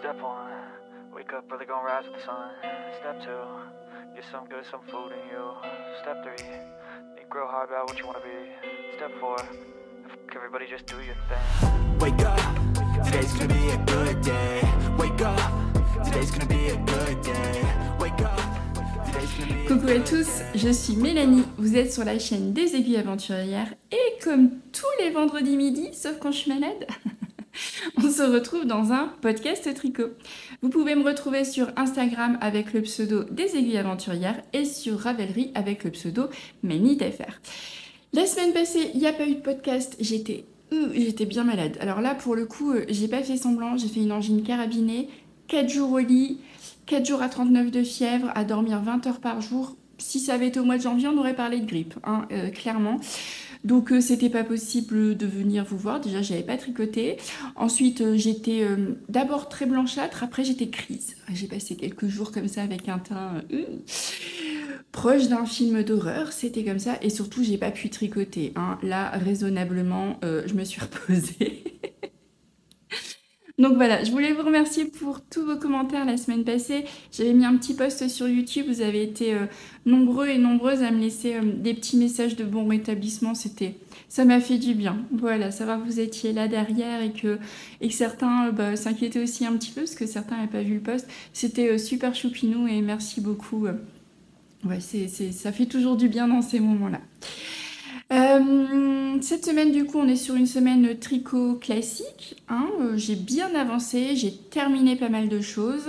Step one, wake up early, gonna rise with the sun. Step two, get some good, some food in you. Step three, think real hard about what you wanna be. Step four, f- everybody just do your thing. Wake up, today's gonna be a good day. Wake up, today's gonna be a good day. Wake up, today's gonna be a Coucou à tous, je suis Mélanie, vous êtes sur la chaîne des aiguilles aventurières et comme tous les vendredis midi, sauf quand je suis malade, on se retrouve dans un podcast tricot. Vous pouvez me retrouver sur Instagram avec le pseudo des aiguilles aventurières et sur Ravelry avec le pseudo MéniteFR. La semaine passée, il n'y a pas eu de podcast, j'étais j'étais bien malade. Alors là, pour le coup, euh, j'ai pas fait semblant, j'ai fait une angine carabinée, 4 jours au lit, 4 jours à 39 de fièvre, à dormir 20 heures par jour. Si ça avait été au mois de janvier, on aurait parlé de grippe, hein, euh, clairement. Donc euh, c'était pas possible de venir vous voir. Déjà, j'avais pas tricoté. Ensuite, euh, j'étais euh, d'abord très blanchâtre, après j'étais crise. J'ai passé quelques jours comme ça avec un teint proche d'un film d'horreur. C'était comme ça. Et surtout, j'ai pas pu tricoter. hein. Là, raisonnablement, je me suis reposée. Donc voilà, je voulais vous remercier pour tous vos commentaires la semaine passée. J'avais mis un petit post sur YouTube, vous avez été euh, nombreux et nombreuses à me laisser euh, des petits messages de bon rétablissement. C'était, ça m'a fait du bien. Voilà, savoir que vous étiez là derrière et que, certains euh, bah, s'inquiétaient aussi un petit peu parce que certains n'avaient pas vu le post. C'était super choupinou et merci beaucoup. Ouais, ça fait toujours du bien dans ces moments-là. Euh, cette semaine, du coup, on est sur une semaine tricot classique. hein. Euh, j'ai bien avancé, j'ai terminé pas mal de choses.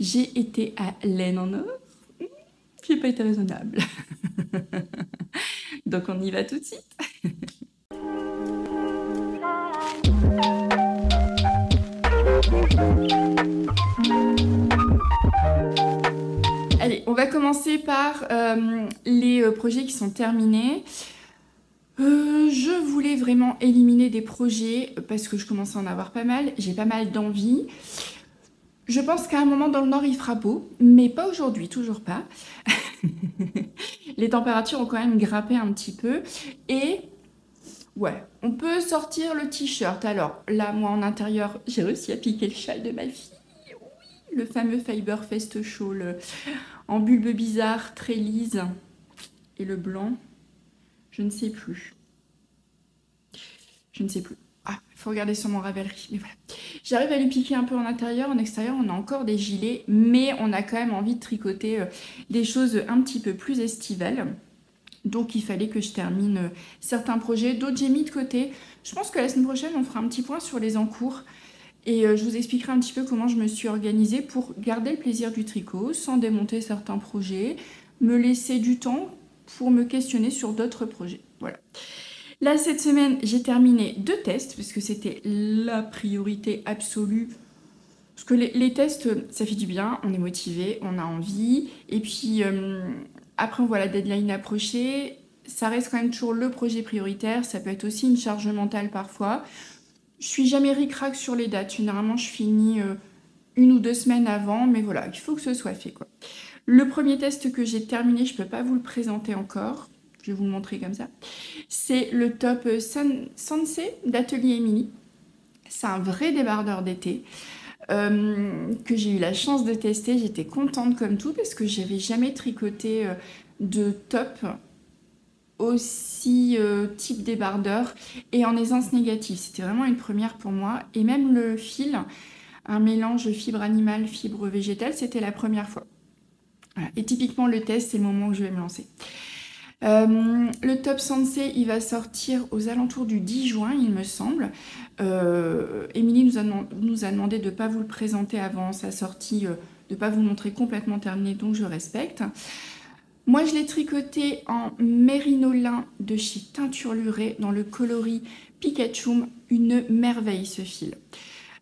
J'ai été à laine en or. J'ai pas été raisonnable. Donc on y va tout de suite. Allez, on va commencer par euh, les projets qui sont terminés. Euh, je voulais vraiment éliminer des projets euh, parce que je commence à en avoir pas mal. J'ai pas mal d'envie. Je pense qu'à un moment dans le nord il fera beau, mais pas aujourd'hui, toujours pas. Les températures ont quand même grimpé un petit peu. Et ouais, on peut sortir le t-shirt. Alors là, moi en intérieur, j'ai réussi à piquer le châle de ma fille. Oui, le fameux Fiber Fest Show, le- en bulbe bizarre, très lisse. Et le blanc. Je ne sais plus. Je ne sais plus. Ah, il faut regarder sur mon Ravelry. Mais voilà. J'arrive à lui piquer un peu en intérieur. En extérieur, on a encore des gilets. Mais on a quand même envie de tricoter euh, des choses un petit peu plus estivales. Donc il fallait que je termine euh, certains projets. D'autres, j'ai mis de côté. Je pense que la semaine prochaine, on fera un petit point sur les encours. Et euh, je vous expliquerai un petit peu comment je me suis organisée pour garder le plaisir du tricot sans démonter certains projets, me laisser du temps pour me questionner sur d'autres projets. Voilà. Là, cette semaine, j'ai terminé deux tests, parce que c'était la priorité absolue. Parce que les, tests, ça fait du bien, on est motivé, on a envie. Et puis, euh, après, on voit la deadline approcher. Ça reste quand même toujours le projet prioritaire. Ça peut être aussi une charge mentale parfois. Je suis jamais ric-rac sur les dates. Généralement, je finis euh, une ou deux semaines avant, mais voilà, il faut que ce soit fait. Le premier test que j'ai terminé, je ne peux pas vous le présenter encore. Je vais vous le montrer comme ça. C'est le top San- Sensei d'Atelier Emily. C'est un vrai débardeur d'été euh, que j'ai eu la chance de tester. J'étais contente comme tout parce que j'avais jamais tricoté euh, de top aussi euh, type débardeur et en aisance négative. C'était vraiment une première pour moi. Et même le fil, un mélange fibre animale, fibre végétale, c'était la première fois. Et typiquement, le test, c'est le moment où je vais me lancer. Euh, le Top Sensei, il va sortir aux alentours du 10 juin, il me semble. Euh, Émilie nous a, demandé de ne pas vous le présenter avant sa sortie, euh, de ne pas vous montrer complètement terminé, donc je respecte. Moi, je l'ai tricoté en mérino lin de chez Teinture Lurée dans le coloris Pikachu, une merveille ce fil.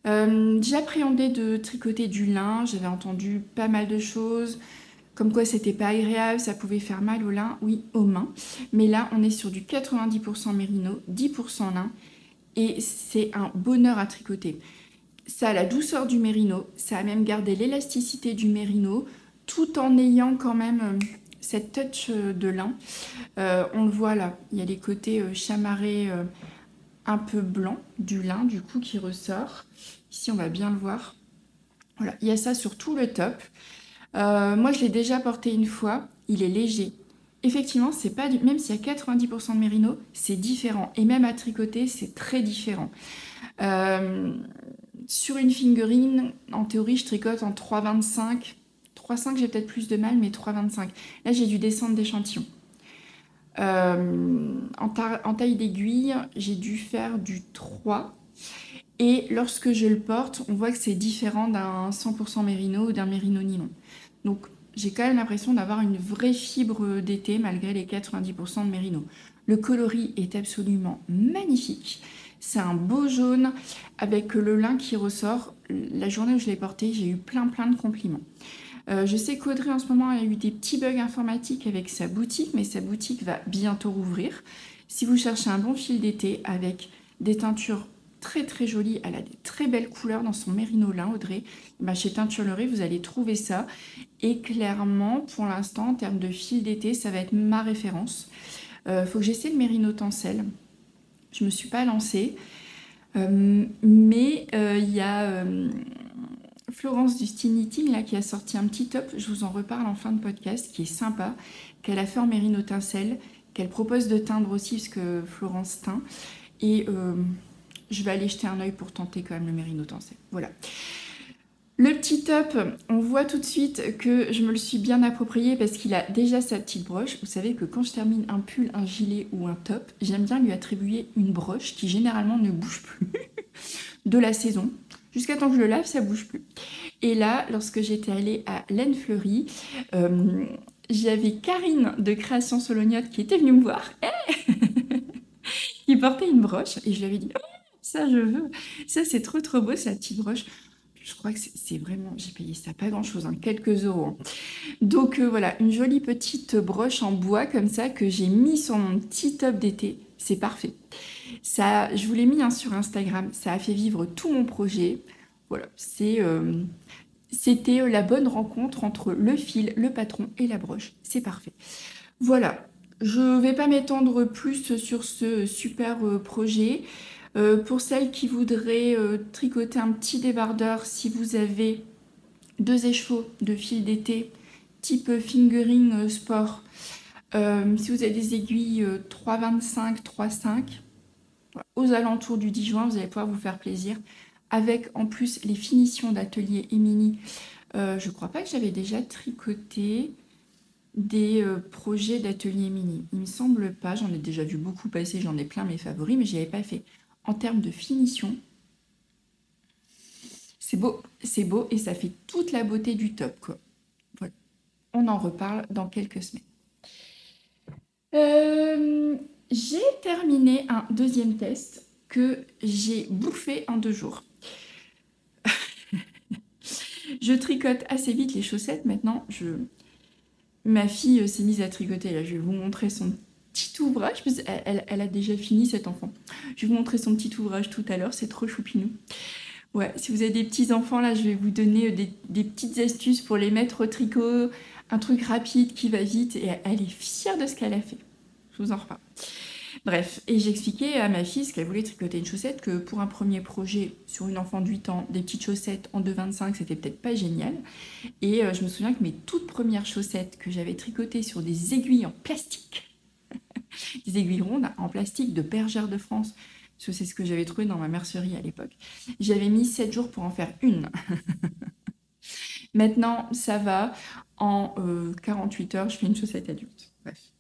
J'appréhendais de tricoter du lin, j'avais entendu pas mal de choses, comme quoi c'était pas agréable, ça pouvait faire mal au lin, oui, aux mains. Mais là, on est sur du 90% mérino, 10% lin, et c'est un bonheur à tricoter. Ça a la douceur du mérino, ça a même gardé l'élasticité du mérino, tout en ayant quand même euh, cette touch euh, de lin. Euh, on le voit là, il y a les côtés chamarrés un peu blancs du lin, du coup, qui ressort. Ici, on va bien le voir. Voilà, il y a ça sur tout le top. Euh, moi, je l'ai déjà porté une fois. Il est léger. Effectivement, c'est pas même s'il y a 90% de mérino, c'est différent. Et même à tricoter, c'est très différent. Euh, sur une fingering, en théorie, je tricote en 3,25. 3,5, j'ai peut-être plus de mal, mais 3,25. Là, j'ai dû descendre d'échantillon. Euh, en, en, taille d'aiguille, j'ai dû faire du 3. Et lorsque je le porte, on voit que c'est différent d'un 100% mérino ou d'un mérino nylon. Donc, j'ai quand même l'impression d'avoir une vraie fibre d'été malgré les 90% de mérino. Le coloris est absolument magnifique. C'est un beau jaune avec le lin qui ressort. La journée où je l'ai porté, j'ai eu plein plein de compliments. Euh, je sais qu'Audrey en ce moment a eu des petits bugs informatiques avec sa boutique, mais sa boutique va bientôt rouvrir. Si vous cherchez un bon fil d'été avec des teintures très très jolies, elle a des très belles couleurs dans son mérino lin, Audrey, bah, chez Teinturerie, vous allez trouver ça. Et clairement, pour l'instant, en termes de fil d'été, ça va être ma référence. Euh, faut que j'essaie le mérino tencel. Je ne me suis pas lancée. Euh, mais il y a Florence du Stiny là, qui a sorti un petit top, je vous en reparle en fin de podcast, qui est sympa, qu'elle a fait en mérino qu'elle propose de teindre aussi, parce que Florence teint. Et euh, je vais aller jeter un oeil pour tenter quand même le mérino Voilà. Le petit top, on voit tout de suite que je me le suis bien approprié parce qu'il a déjà sa petite broche. Vous savez que quand je termine un pull, un gilet ou un top, j'aime bien lui attribuer une broche qui généralement ne bouge plus de la saison. Jusqu'à temps que je le lave, ça bouge plus. Et là, lorsque j'étais allée à Laine Fleurie, euh, j'avais Karine de Création Solognotte qui était venue me voir. qui portait une broche et je lui avais dit ça je veux. Ça c'est trop trop beau sa petite broche. Je crois que c'est vraiment, j'ai payé ça pas grand chose, hein, quelques euros. Hein. Donc euh, voilà, une jolie petite broche en bois comme ça que j'ai mis sur mon petit top d'été. C'est parfait. Ça, je vous l'ai mis hein, sur Instagram, ça a fait vivre tout mon projet. Voilà, euh, c'était euh, la bonne rencontre entre le fil, le patron et la broche. C'est parfait. Voilà, je ne vais pas m'étendre plus sur ce super euh, pour celles qui voudraient tricoter un petit débardeur, si vous avez deux écheveaux de fil d'été type fingering sport, si vous avez des aiguilles 3,25, 3,5, aux alentours du 10 juin, vous allez pouvoir vous faire plaisir avec en plus les finitions d'atelier Emini. Euh, je crois pas que j'avais déjà tricoté des euh, projets d'atelier mini. Il me semble pas, j'en ai déjà vu beaucoup passer, j'en ai plein mes favoris, mais je avais pas fait. En termes de finition, c'est beau, c'est beau et ça fait toute la beauté du top. Quoi. Voilà. On en reparle dans quelques semaines. Euh, j'ai terminé un deuxième test que j'ai bouffé en deux jours. je tricote assez vite les chaussettes maintenant. Je... Ma fille euh, s'est mise à tricoter. Là, je vais vous montrer son petit ouvrage. Elle, elle, a déjà fini cet enfant. Je vais vous montrer son petit ouvrage tout à l'heure. C'est trop choupinou. Ouais, si vous avez des petits enfants, là, je vais vous donner euh, des, des, petites astuces pour les mettre au tricot. Un truc rapide qui va vite. Et elle est fière de ce qu'elle a fait. Je vous en reparle. Bref, et j'expliquais à ma fille qu'elle voulait tricoter une chaussette, que pour un premier projet sur une enfant de 8 ans, des petites chaussettes en 2,25, c'était peut-être pas génial. Et euh, je me souviens que mes toutes premières chaussettes que j'avais tricotées sur des aiguilles en plastique, des aiguilles rondes en plastique de Bergère de France, c'est ce que j'avais trouvé dans ma mercerie à l'époque, j'avais mis 7 jours pour en faire une. Maintenant, ça va. En 48 euh, heures, je fais une chaussette adulte. Bref.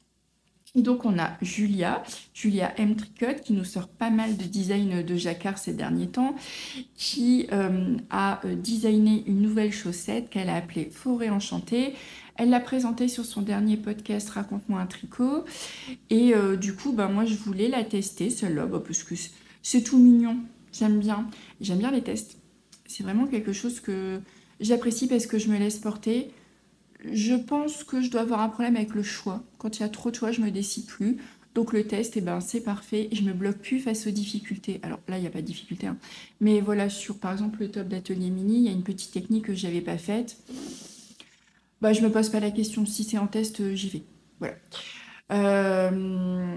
Et donc on a Julia, Julia M Tricot, qui nous sort pas mal de design de jacquard ces derniers temps, qui euh, a euh, designé une nouvelle chaussette qu'elle a appelée Forêt Enchantée. Elle l'a présentée sur son dernier podcast Raconte-moi un tricot. Et euh, du coup, bah, moi je voulais la tester, celle-là, bah, parce que c'est tout mignon. J'aime bien. J'aime bien les tests. C'est vraiment quelque chose que j'apprécie parce que je me laisse porter je pense que je dois avoir un problème avec le choix. Quand il y a trop de choix, je me décide plus. Donc le test, eh ben, c'est parfait. Je me bloque plus face aux difficultés. Alors là, il n'y a pas de difficulté. Hein. Mais voilà, sur par exemple le top d'atelier mini, il y a une petite technique que je n'avais pas faite. Bah, je me pose pas la question. Si c'est en test, euh, j'y vais. Voilà. Euh,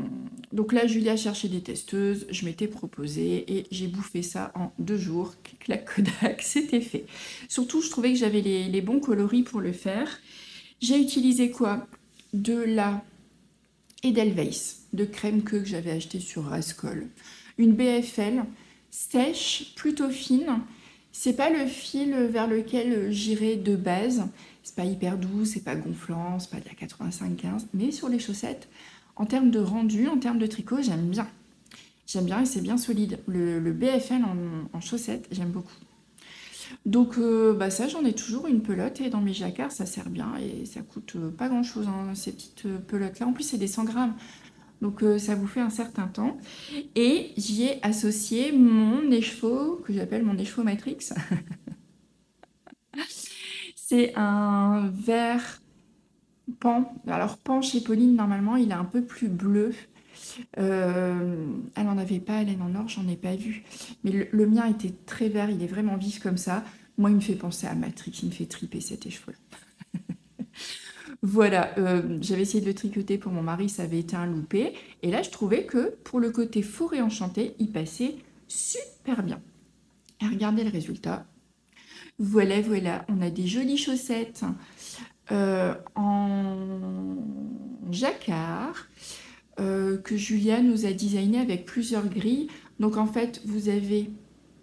donc là, Julia cherchait des testeuses, je m'étais proposé et j'ai bouffé ça en deux jours. La Kodak, c'était fait. Surtout, je trouvais que j'avais les, bons coloris pour le faire. J'ai utilisé quoi? De la Edelweiss, de crème que j'avais acheté sur Rascol. Une BFL sèche, plutôt fine. C'est pas le fil vers lequel j'irai de base. C'est pas hyper doux, c'est pas gonflant, c'est pas de la 85-15. Mais sur les chaussettes, en termes de rendu, en termes de tricot, j'aime bien. J'aime bien et c'est bien solide. Le, BFL en, chaussettes, j'aime beaucoup. Donc euh, bah ça, j'en ai toujours une pelote et dans mes jacquards, ça sert bien et ça coûte euh, pas grand chose, hein, ces petites euh, pelotes-là. En plus, c'est des 100 grammes. Donc ça vous fait un certain temps. Et j'y ai associé mon écheveau, que j'appelle mon écheveau Matrix. c'est un vert pan. Alors pan chez Pauline, normalement, il est un peu plus bleu. Euh, elle n'en avait pas, elle en or, j'en ai pas vu. Mais le, mien était très vert, il est vraiment vif comme ça. Moi, il me fait penser à Matrix, il me fait triper cet écheveau voilà, euh, j'avais essayé de le tricoter pour mon mari, ça avait été un loupé. Et là, je trouvais que pour le côté forêt enchanté, il passait super bien. Et regardez le résultat. Voilà, voilà, on a des jolies chaussettes euh, en jacquard euh, que Julia nous a designé avec plusieurs grilles. Donc en fait, vous avez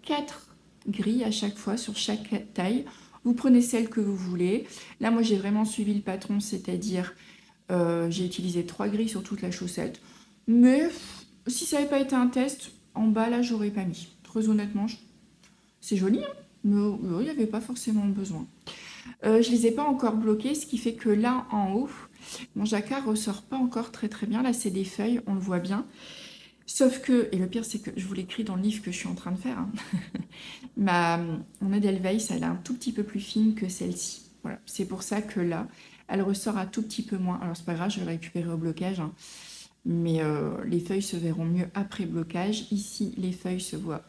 quatre grilles à chaque fois sur chaque taille. Vous prenez celle que vous voulez. Là, moi, j'ai vraiment suivi le patron, c'est-à-dire euh, j'ai utilisé trois grilles sur toute la chaussette. Mais si ça n'avait pas été un test, en bas, là, j'aurais pas mis. Très honnêtement, c'est joli, hein mais il n'y avait pas forcément besoin. Euh, je ne les ai pas encore bloqués, ce qui fait que là, en haut, mon jacquard ressort pas encore très très bien. Là, c'est des feuilles, on le voit bien. Sauf que, et le pire, c'est que je vous l'écris dans le livre que je suis en train de faire, hein. ma, mon Edelweiss, elle est un tout petit peu plus fine que celle-ci. Voilà, c'est pour ça que là, elle ressort un tout petit peu moins. Alors, c'est pas grave, je vais récupérer au blocage. Hein. Mais euh, les feuilles se verront mieux après blocage. Ici, les feuilles se voient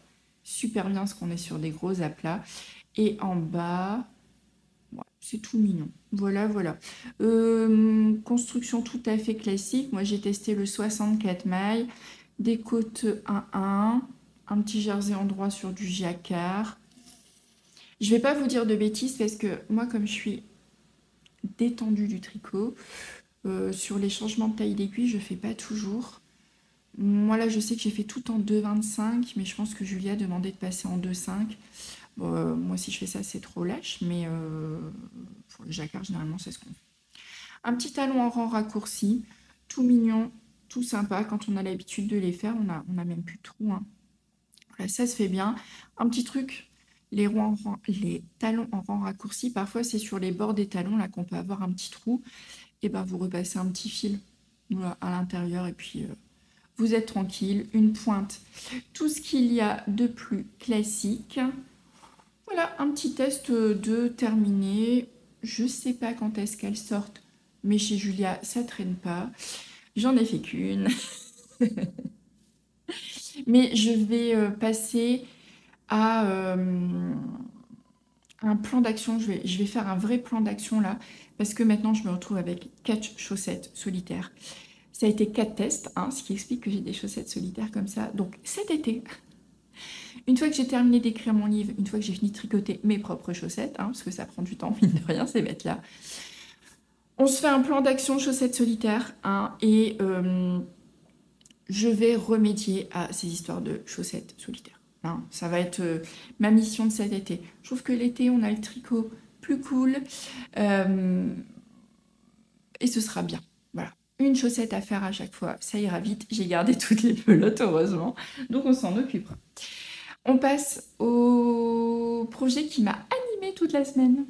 super bien parce qu'on est sur des gros aplats. Et en bas, c'est tout mignon. Voilà, voilà. Euh, construction tout à fait classique. Moi, j'ai testé le 64 mailles, des côtes 1-1, un petit jersey en droit sur du jacquard. Je vais pas vous dire de bêtises parce que moi, comme je suis détendue du tricot, euh, sur les changements de taille d'aiguille, je fais pas toujours. Moi, là, je sais que j'ai fait tout en 2,25, mais je pense que Julia a demandé de passer en 2,5. Euh, moi, si je fais ça, c'est trop lâche, mais euh, pour le jacquard, généralement, c'est ce qu'on fait. Un petit talon en rang raccourci, tout mignon, tout sympa. Quand on a l'habitude de les faire, on n'a même plus de trous. Hein. Voilà, ça se fait bien. Un petit truc, les, talons en rang raccourci, parfois, c'est sur les bords des talons là qu'on peut avoir un petit trou. Et ben, vous repassez un petit fil à l'intérieur et puis... Euh, vous êtes tranquille, une pointe, tout ce qu'il y a de plus classique. Voilà, un petit test de terminé. Je sais pas quand est-ce qu'elle sortent, mais chez Julia, ça traîne pas. J'en ai fait qu'une. mais je vais euh, passer à euh, un plan d'action. Je vais, je vais faire un vrai plan d'action là, parce que maintenant, je me retrouve avec quatre chaussettes solitaires. Ça a été quatre tests, hein, ce qui explique que j'ai des chaussettes solitaires comme ça. Donc cet été, une fois que j'ai terminé d'écrire mon livre, une fois que j'ai fini de tricoter mes propres chaussettes, hein, parce que ça prend du temps, mine de rien, ces bêtes-là, on se fait un plan d'action chaussettes solitaires hein, et euh, je vais remédier à ces histoires de chaussettes solitaires. Ça va être euh, ma mission de cet été. Je trouve que l'été, on a le tricot plus cool euh, et ce sera bien. Une chaussette à faire à chaque fois, ça ira vite. J'ai gardé toutes les pelotes, heureusement. Donc on s'en occupera. On passe au projet qui m'a animé toute la semaine.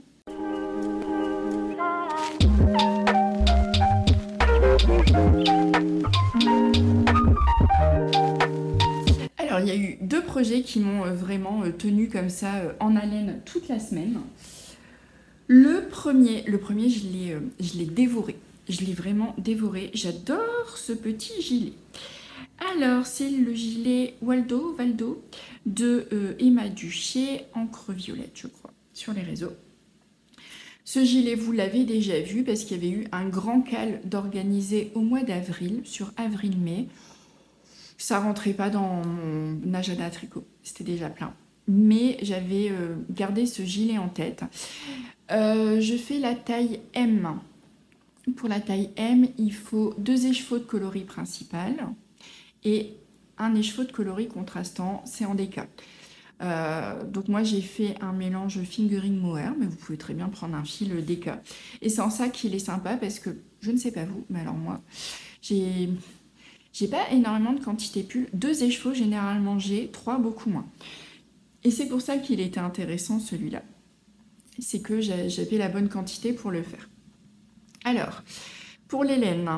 Alors, il y a eu deux projets qui m'ont euh, vraiment euh, tenu comme ça euh, en haleine toute la semaine. Le premier, le premier je l'ai dévoré. Je l'ai vraiment dévoré. J'adore ce petit gilet. Alors, c'est le gilet Waldo, Valdo de euh, Emma Duché, encre violette, je crois, sur les réseaux. Ce gilet, vous l'avez déjà vu parce qu'il y avait eu un grand cal d'organiser au mois d'avril, sur avril-mai. Ça rentrait pas dans mon agenda tricot, c'était déjà plein. Mais j'avais euh, gardé ce gilet en tête. Euh, je fais la taille M. Pour la taille M, il faut deux écheveaux de coloris principal et un écheveau de coloris contrastant, c'est en déca. Euh, donc moi j'ai fait un mélange fingering mohair, mais vous pouvez très bien prendre un fil déca. Et c'est en ça qu'il est sympa parce que je ne sais pas vous, mais alors moi j'ai j'ai pas énormément de quantité pull. Deux écheveaux généralement j'ai, trois beaucoup moins. Et c'est pour ça qu'il était intéressant celui-là. C'est que j'avais la bonne quantité pour le faire. Alors, pour laines,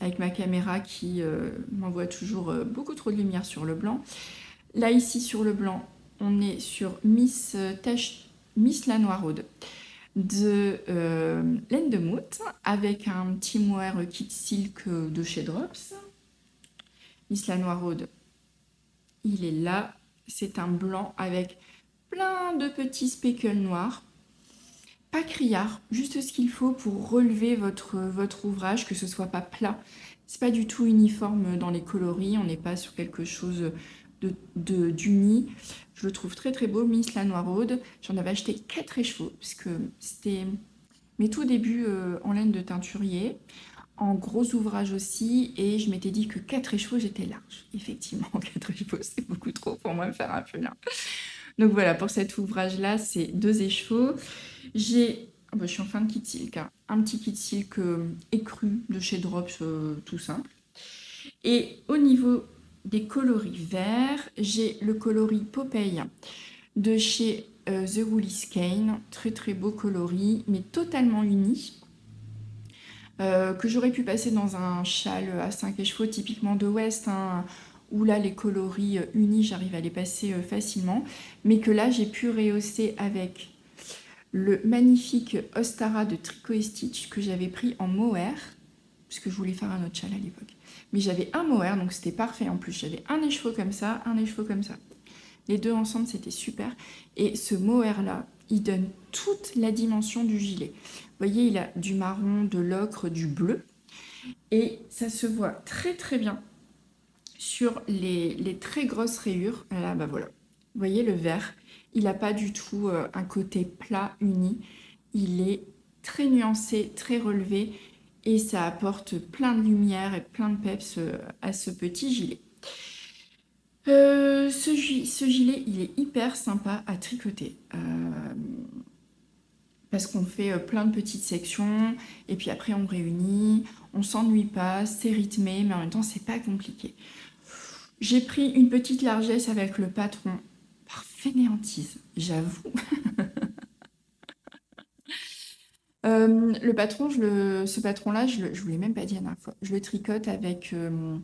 avec ma caméra qui euh, m'envoie toujours euh, beaucoup trop de lumière sur le blanc. Là, ici, sur le blanc, on est sur Miss, euh, Miss la Noiraude de laine de mout avec un petit mohair kit silk de chez Drops. Miss la Noiraude, il est là. C'est un blanc avec plein de petits speckles noirs pas criard, juste ce qu'il faut pour relever votre, votre ouvrage, que ce soit pas plat. C'est pas du tout uniforme dans les coloris, on n'est pas sur quelque chose de d'uni. Je le trouve très très beau, Miss la Noiraude. J'en avais acheté 4 écheveaux, parce que c'était mes tout débuts euh, en laine de teinturier, en gros ouvrage aussi, et je m'étais dit que 4 écheveaux, j'étais large. Effectivement, 4 écheveaux, c'est beaucoup trop pour moi faire un peu là. Donc voilà, pour cet ouvrage-là, c'est deux écheveaux. J'ai, oh bah, je suis en fin de kit silk, hein. un petit kit silk euh, écru de chez Drops, euh, tout simple. Et au niveau des coloris verts, j'ai le coloris Popeye de chez euh, The Woolly Skein, très très beau coloris, mais totalement uni. que j'aurais pu passer dans un châle à 5 écheveaux typiquement de West, hein, où là les coloris unis j'arrive à les passer facilement, mais que là j'ai pu rehausser avec le magnifique Ostara de Tricot Stitch que j'avais pris en mohair, puisque je voulais faire un autre châle à l'époque. Mais j'avais un mohair, donc c'était parfait en plus. J'avais un écheveau comme ça, un écheveau comme ça. Les deux ensemble, c'était super. Et ce mohair-là, il donne toute la dimension du gilet. Vous voyez, il a du marron, de l'ocre, du bleu. Et ça se voit très très bien sur les, les très grosses rayures. Là, bah voilà. Vous voyez le vert il n'a pas du tout euh, un côté plat, uni. Il est très nuancé, très relevé et ça apporte plein de lumière et plein de peps euh, à ce petit gilet. Euh, ce, gilet, il est hyper sympa à tricoter. parce qu'on fait plein de petites sections et puis après on réunit, on s'ennuie pas, c'est rythmé, mais en même temps c'est pas compliqué. J'ai pris une petite largesse avec le patron fainéantise, j'avoue. Euh, le patron, je le, ce patron-là, je ne vous l'ai même pas dit la dernière fois. Je le tricote avec, euh,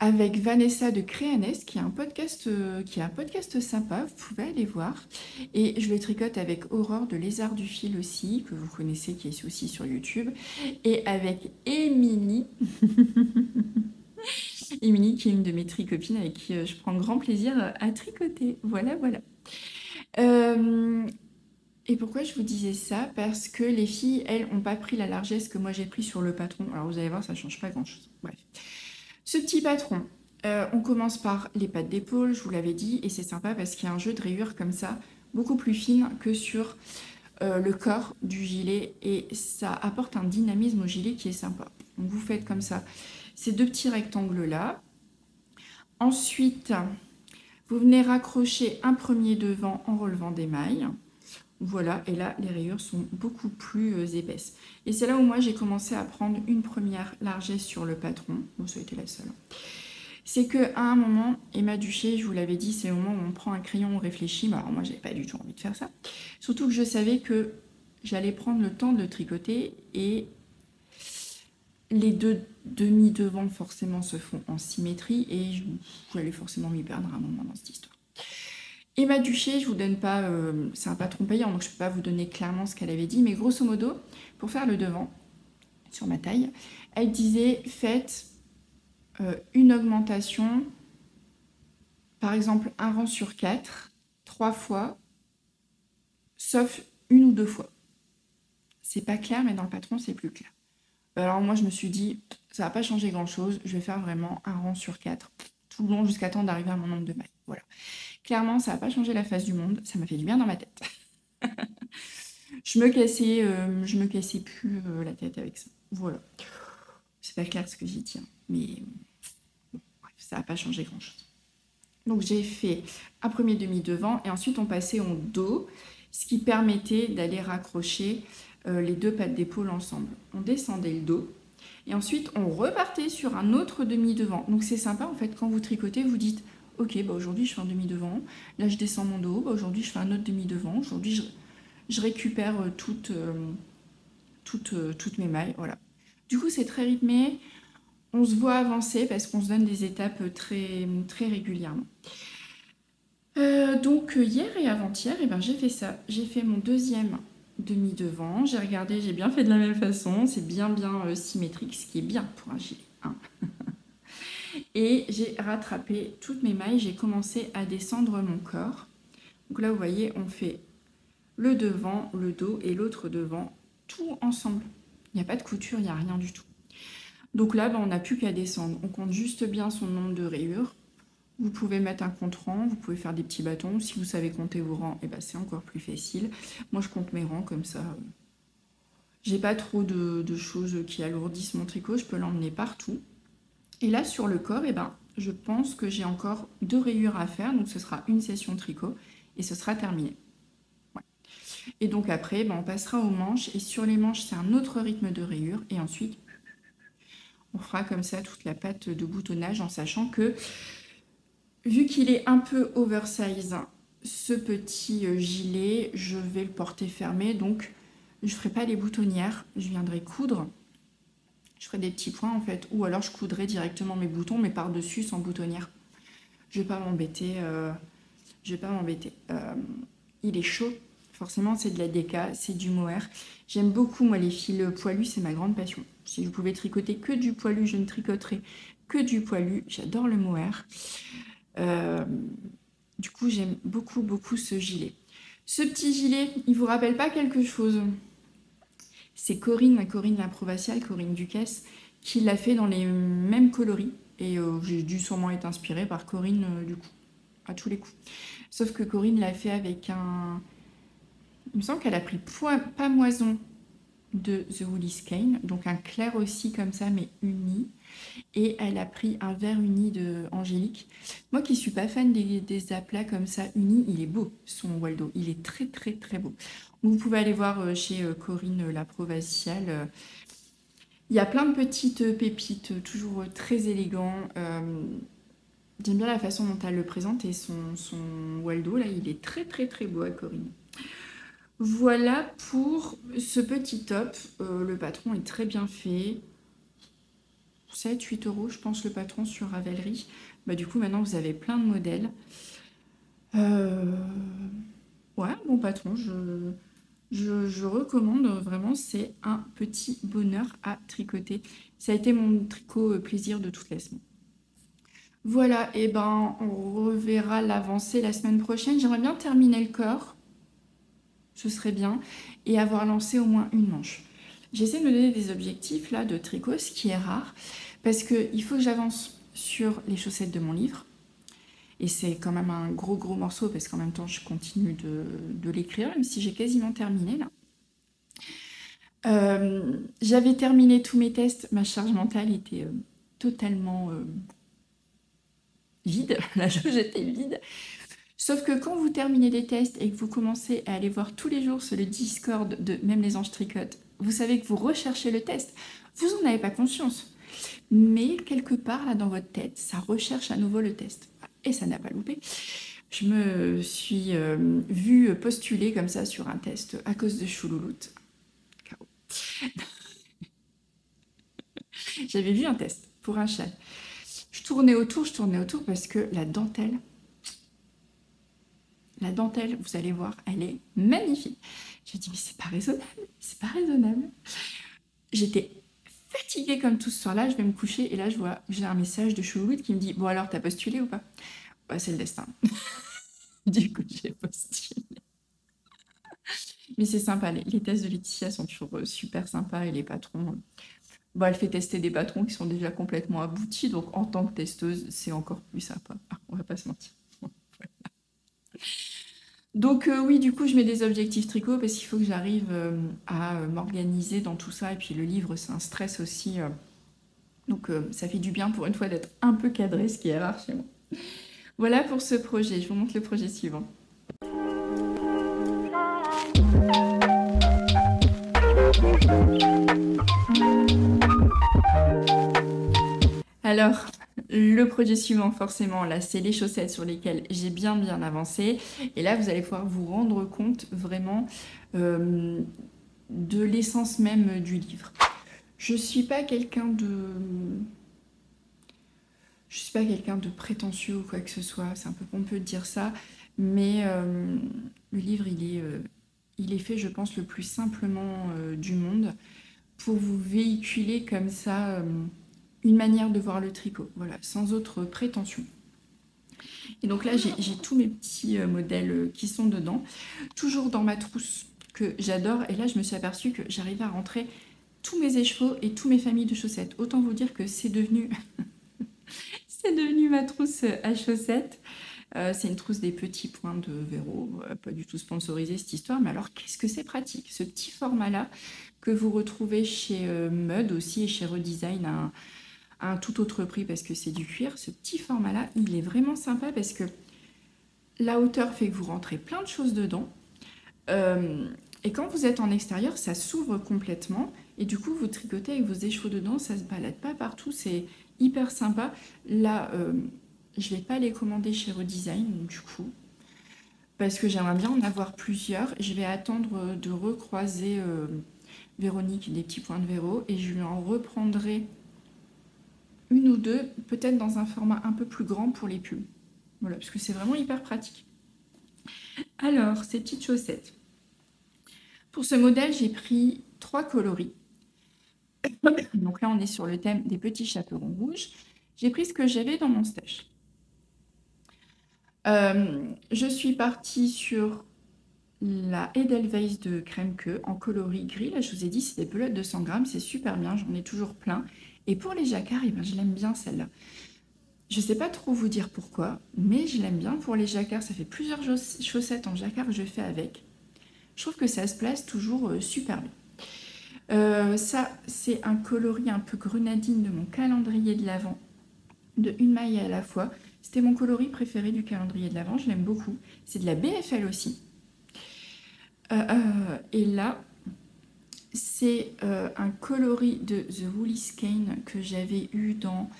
Vanessa de Créanes, qui a un podcast, euh, qui a un podcast sympa, vous pouvez aller voir. Et je le tricote avec Aurore de Lézard du Fil aussi, que vous connaissez, qui est aussi sur YouTube. Et avec Émilie. Émilie, qui est une de mes tricopines avec qui euh, je prends grand plaisir à tricoter. Voilà, voilà. Euh, et pourquoi je vous disais ça? Parce que les filles, elles, n'ont pas pris la largesse que moi j'ai pris sur le patron. Alors vous allez voir, ça ne change pas grand-chose. Bref. Ce petit patron, euh, on commence par les pattes d'épaule, je vous l'avais dit, et c'est sympa parce qu'il y a un jeu de rayures comme ça, beaucoup plus fine que sur le corps du gilet, et ça apporte un dynamisme au gilet qui est sympa. Donc vous faites comme ça ces deux petits rectangles-là. Ensuite, vous venez raccrocher un premier devant en relevant des mailles. Voilà, et là, les rayures sont beaucoup plus euh, épaisses. Et c'est là où moi, j'ai commencé à prendre une première largesse sur le patron. Bon, ça a la seule. C'est qu'à un moment, Emma Duché, je vous l'avais dit, c'est le moment où on prend un crayon, on réfléchit. Mais alors moi, j'avais pas du tout envie de faire ça. Surtout que je savais que j'allais prendre le temps de le tricoter et les deux demi-devants forcément se font en symétrie et je, vais forcément m'y perdre à un moment dans cette histoire. Emma Duché, je vous donne pas, euh, c'est un patron payant donc je peux pas vous donner clairement ce qu'elle avait dit, mais grosso modo, pour faire le devant sur ma taille, elle disait faites euh, une augmentation, par exemple un rang sur quatre, trois fois, sauf une ou deux fois. c'est pas clair, mais dans le patron, c'est plus clair. Alors moi, je me suis dit, ça va pas changer grand-chose. Je vais faire vraiment un rang sur quatre tout le long jusqu'à temps d'arriver à mon nombre de mailles. Voilà. Clairement, ça va pas changer la face du monde. Ça m'a fait du bien dans ma tête. je me cassais, euh, je me cassais plus euh, la tête avec ça. Voilà. C'est pas clair ce que j'y tiens, mais bref, ça n'a pas changé grand-chose. Donc j'ai fait un premier demi devant et ensuite on passait en dos, ce qui permettait d'aller raccrocher les deux pattes d'épaule ensemble. On descendait le dos et ensuite on repartait sur un autre demi devant. Donc c'est sympa en fait quand vous tricotez, vous dites ok bah aujourd'hui je fais un demi devant, là je descends mon dos, bah, aujourd'hui je fais un autre demi devant, aujourd'hui je, récupère euh, toutes, euh, toutes, toutes mes mailles. Voilà. Du coup c'est très rythmé. On se voit avancer parce qu'on se donne des étapes très, très régulièrement. donc hier et avant-hier, eh ben, j'ai fait ça. J'ai fait mon deuxième demi-devant. J'ai regardé, j'ai bien fait de la même façon. C'est bien, bien euh, symétrique, ce qui est bien pour un gilet. Hein. et j'ai rattrapé toutes mes mailles. J'ai commencé à descendre mon corps. Donc là, vous voyez, on fait le devant, le dos et l'autre devant, tout ensemble. Il n'y a pas de couture, il n'y a rien du tout. Donc là, ben, on n'a plus qu'à descendre. On compte juste bien son nombre de rayures. Vous pouvez mettre un compte rang, vous pouvez faire des petits bâtons. Si vous savez compter vos rangs, eh ben c'est encore plus facile. Moi, je compte mes rangs comme ça. J'ai pas trop de, choses qui alourdissent mon tricot, je peux l'emmener partout. Et là, sur le corps, eh ben, je pense que j'ai encore deux rayures à faire. Donc, ce sera une session tricot et ce sera terminé. Et donc après, ben, on passera aux manches. Et sur les manches, c'est un autre rythme de rayures. Et ensuite, on fera comme ça toute la pâte de boutonnage en sachant que Vu qu'il est un peu oversize, ce petit euh, gilet, je vais le porter fermé. Donc, je ne ferai pas les boutonnières. Je viendrai coudre. Je ferai des petits points, en fait. Ou alors, je coudrai directement mes boutons, mais par-dessus, sans boutonnière. Je ne vais pas m'embêter. Euh, je vais pas m'embêter. Euh, il est chaud. Forcément, c'est de la DK, c'est du mohair. J'aime beaucoup, moi, les fils poilus, c'est ma grande passion. Si je pouvais tricoter que du poilu, je ne tricoterais que du poilu. J'adore le mohair. Euh, du coup, j'aime beaucoup, beaucoup ce gilet. Ce petit gilet, il vous rappelle pas quelque chose? C'est Corinne, Corinne la Provinciale, Corinne Ducasse, qui l'a fait dans les mêmes coloris. Et euh, j'ai dû sûrement être inspirée par Corinne, euh, du coup, à tous les coups. Sauf que Corinne l'a fait avec un... Il me semble qu'elle a pris Pamoison de The Woolly Skein, donc un clair aussi comme ça, mais uni et elle a pris un vert uni de Angélique. Moi qui suis pas fan des, aplats comme ça unis, il est beau son Waldo, il est très très très beau. Vous pouvez aller voir euh, chez euh, Corinne la Provinciale. Il y a plein de petites pépites, toujours très élégant. Euh, j'aime bien la façon dont elle le présente et son, son Waldo, là, il est très très très beau à Corinne. Voilà pour ce petit top. le patron est très bien fait. 7, 8 euros, je pense, le patron sur Ravelry. Bah, du coup, maintenant, vous avez plein de modèles. Euh, ouais, bon patron, je, je, recommande vraiment, c'est un petit bonheur à tricoter. Ça a été mon tricot euh, plaisir de toute la semaine. Voilà, et ben on reverra l'avancée la semaine prochaine. J'aimerais bien terminer le corps, ce serait bien, et avoir lancé au moins une manche. J'essaie de me donner des objectifs là de tricot, ce qui est rare, parce qu'il faut que j'avance sur les chaussettes de mon livre. Et c'est quand même un gros gros morceau parce qu'en même temps je continue de, l'écrire, même si j'ai quasiment terminé là. Euh, j'avais terminé tous mes tests, ma charge mentale était euh, totalement euh, vide, la jauge était vide. Sauf que quand vous terminez des tests et que vous commencez à aller voir tous les jours sur le Discord de Même les anges tricotent, vous savez que vous recherchez le test, vous n'en avez pas conscience. Mais quelque part là dans votre tête, ça recherche à nouveau le test. Et ça n'a pas loupé. Je me suis euh, vue postuler comme ça sur un test à cause de Choulouloute. J'avais vu un test pour un chat. Je tournais autour, je tournais autour parce que la dentelle, la dentelle, vous allez voir, elle est magnifique. J'ai dit, mais c'est pas raisonnable, c'est pas raisonnable. J'étais fatiguée comme tout ce soir-là, je vais me coucher et là je vois, j'ai un message de Choulouit qui me dit, bon alors t'as postulé ou pas? Bah, C'est le destin. du coup j'ai postulé. Mais c'est sympa, les, tests de Laetitia sont toujours euh, super sympas et les patrons. Bah, elle fait tester des patrons qui sont déjà complètement aboutis, donc en tant que testeuse, c'est encore plus sympa. Ah, on va pas se mentir. Donc euh, oui, du coup, je mets des objectifs tricot parce qu'il faut que j'arrive euh, à m'organiser dans tout ça. Et puis le livre, c'est un stress aussi. donc ça fait du bien pour une fois d'être un peu cadré, ce qui est rare chez moi. Voilà pour ce projet. Je vous montre le projet suivant. Alors, le projet suivant, forcément, là, c'est les chaussettes sur lesquelles j'ai bien bien avancé. Et là, vous allez pouvoir vous rendre compte vraiment euh, de l'essence même du livre. Je suis pas quelqu'un de... Je suis pas quelqu'un de prétentieux ou quoi que ce soit. C'est un peu pompeux de dire ça. Mais euh, le livre, euh, il est fait, je pense, le plus simplement du monde pour vous véhiculer comme ça une manière de voir le tricot, voilà, sans autre prétention. Et donc là, j'ai tous mes petits euh, modèles euh, qui sont dedans, toujours dans ma trousse que j'adore. Et là, je me suis aperçue que j'arrivais à rentrer tous mes écheveaux et tous mes familles de chaussettes. Autant vous dire que c'est devenu, ma trousse à chaussettes. Euh, c'est une trousse des petits points de verrou, pas du tout sponsorisé cette histoire, mais alors qu'est-ce que c'est pratique Ce petit format-là que vous retrouvez chez Mud aussi et chez Redesign, un tout autre prix parce que c'est du cuir. Ce petit format-là, il est vraiment sympa parce que la hauteur fait que vous rentrez plein de choses dedans. Euh, et quand vous êtes en extérieur, ça s'ouvre complètement. Et du coup, vous tricotez avec vos écheveaux dedans, ça se balade pas partout, c'est hyper sympa. Là, euh, je vais pas les commander chez Redesign, du coup, parce que j'aimerais bien en avoir plusieurs. Je vais attendre de recroiser euh, Véronique des petits points de Véro et je lui en reprendrai une ou deux, peut-être dans un format un peu plus grand pour les pulls. Voilà, parce que c'est vraiment hyper pratique. Alors, ces petites chaussettes. Pour ce modèle, j'ai pris trois coloris. Donc là, on est sur le thème des petits chaperons rouges. J'ai pris ce que j'avais dans mon stash. Euh, je suis partie sur la Edelweiss de crème queue en coloris gris. Là, je vous ai dit, c'est des pelotes de 100 grammes. C'est super bien, j'en ai toujours plein. Et pour les jacquards, eh ben, je l'aime bien celle-là. Je ne sais pas trop vous dire pourquoi, mais je l'aime bien. Pour les jacquards, ça fait plusieurs chaussettes en jacquard que je fais avec. Je trouve que ça se place toujours euh, super bien. Euh, ça, c'est un coloris un peu grenadine de mon calendrier de l'Avent, de une maille à la fois. C'était mon coloris préféré du calendrier de l'Avent, je l'aime beaucoup. C'est de la BFL aussi. Euh, et là, c'est euh, un coloris de The Woolly Skein que j'avais eu dans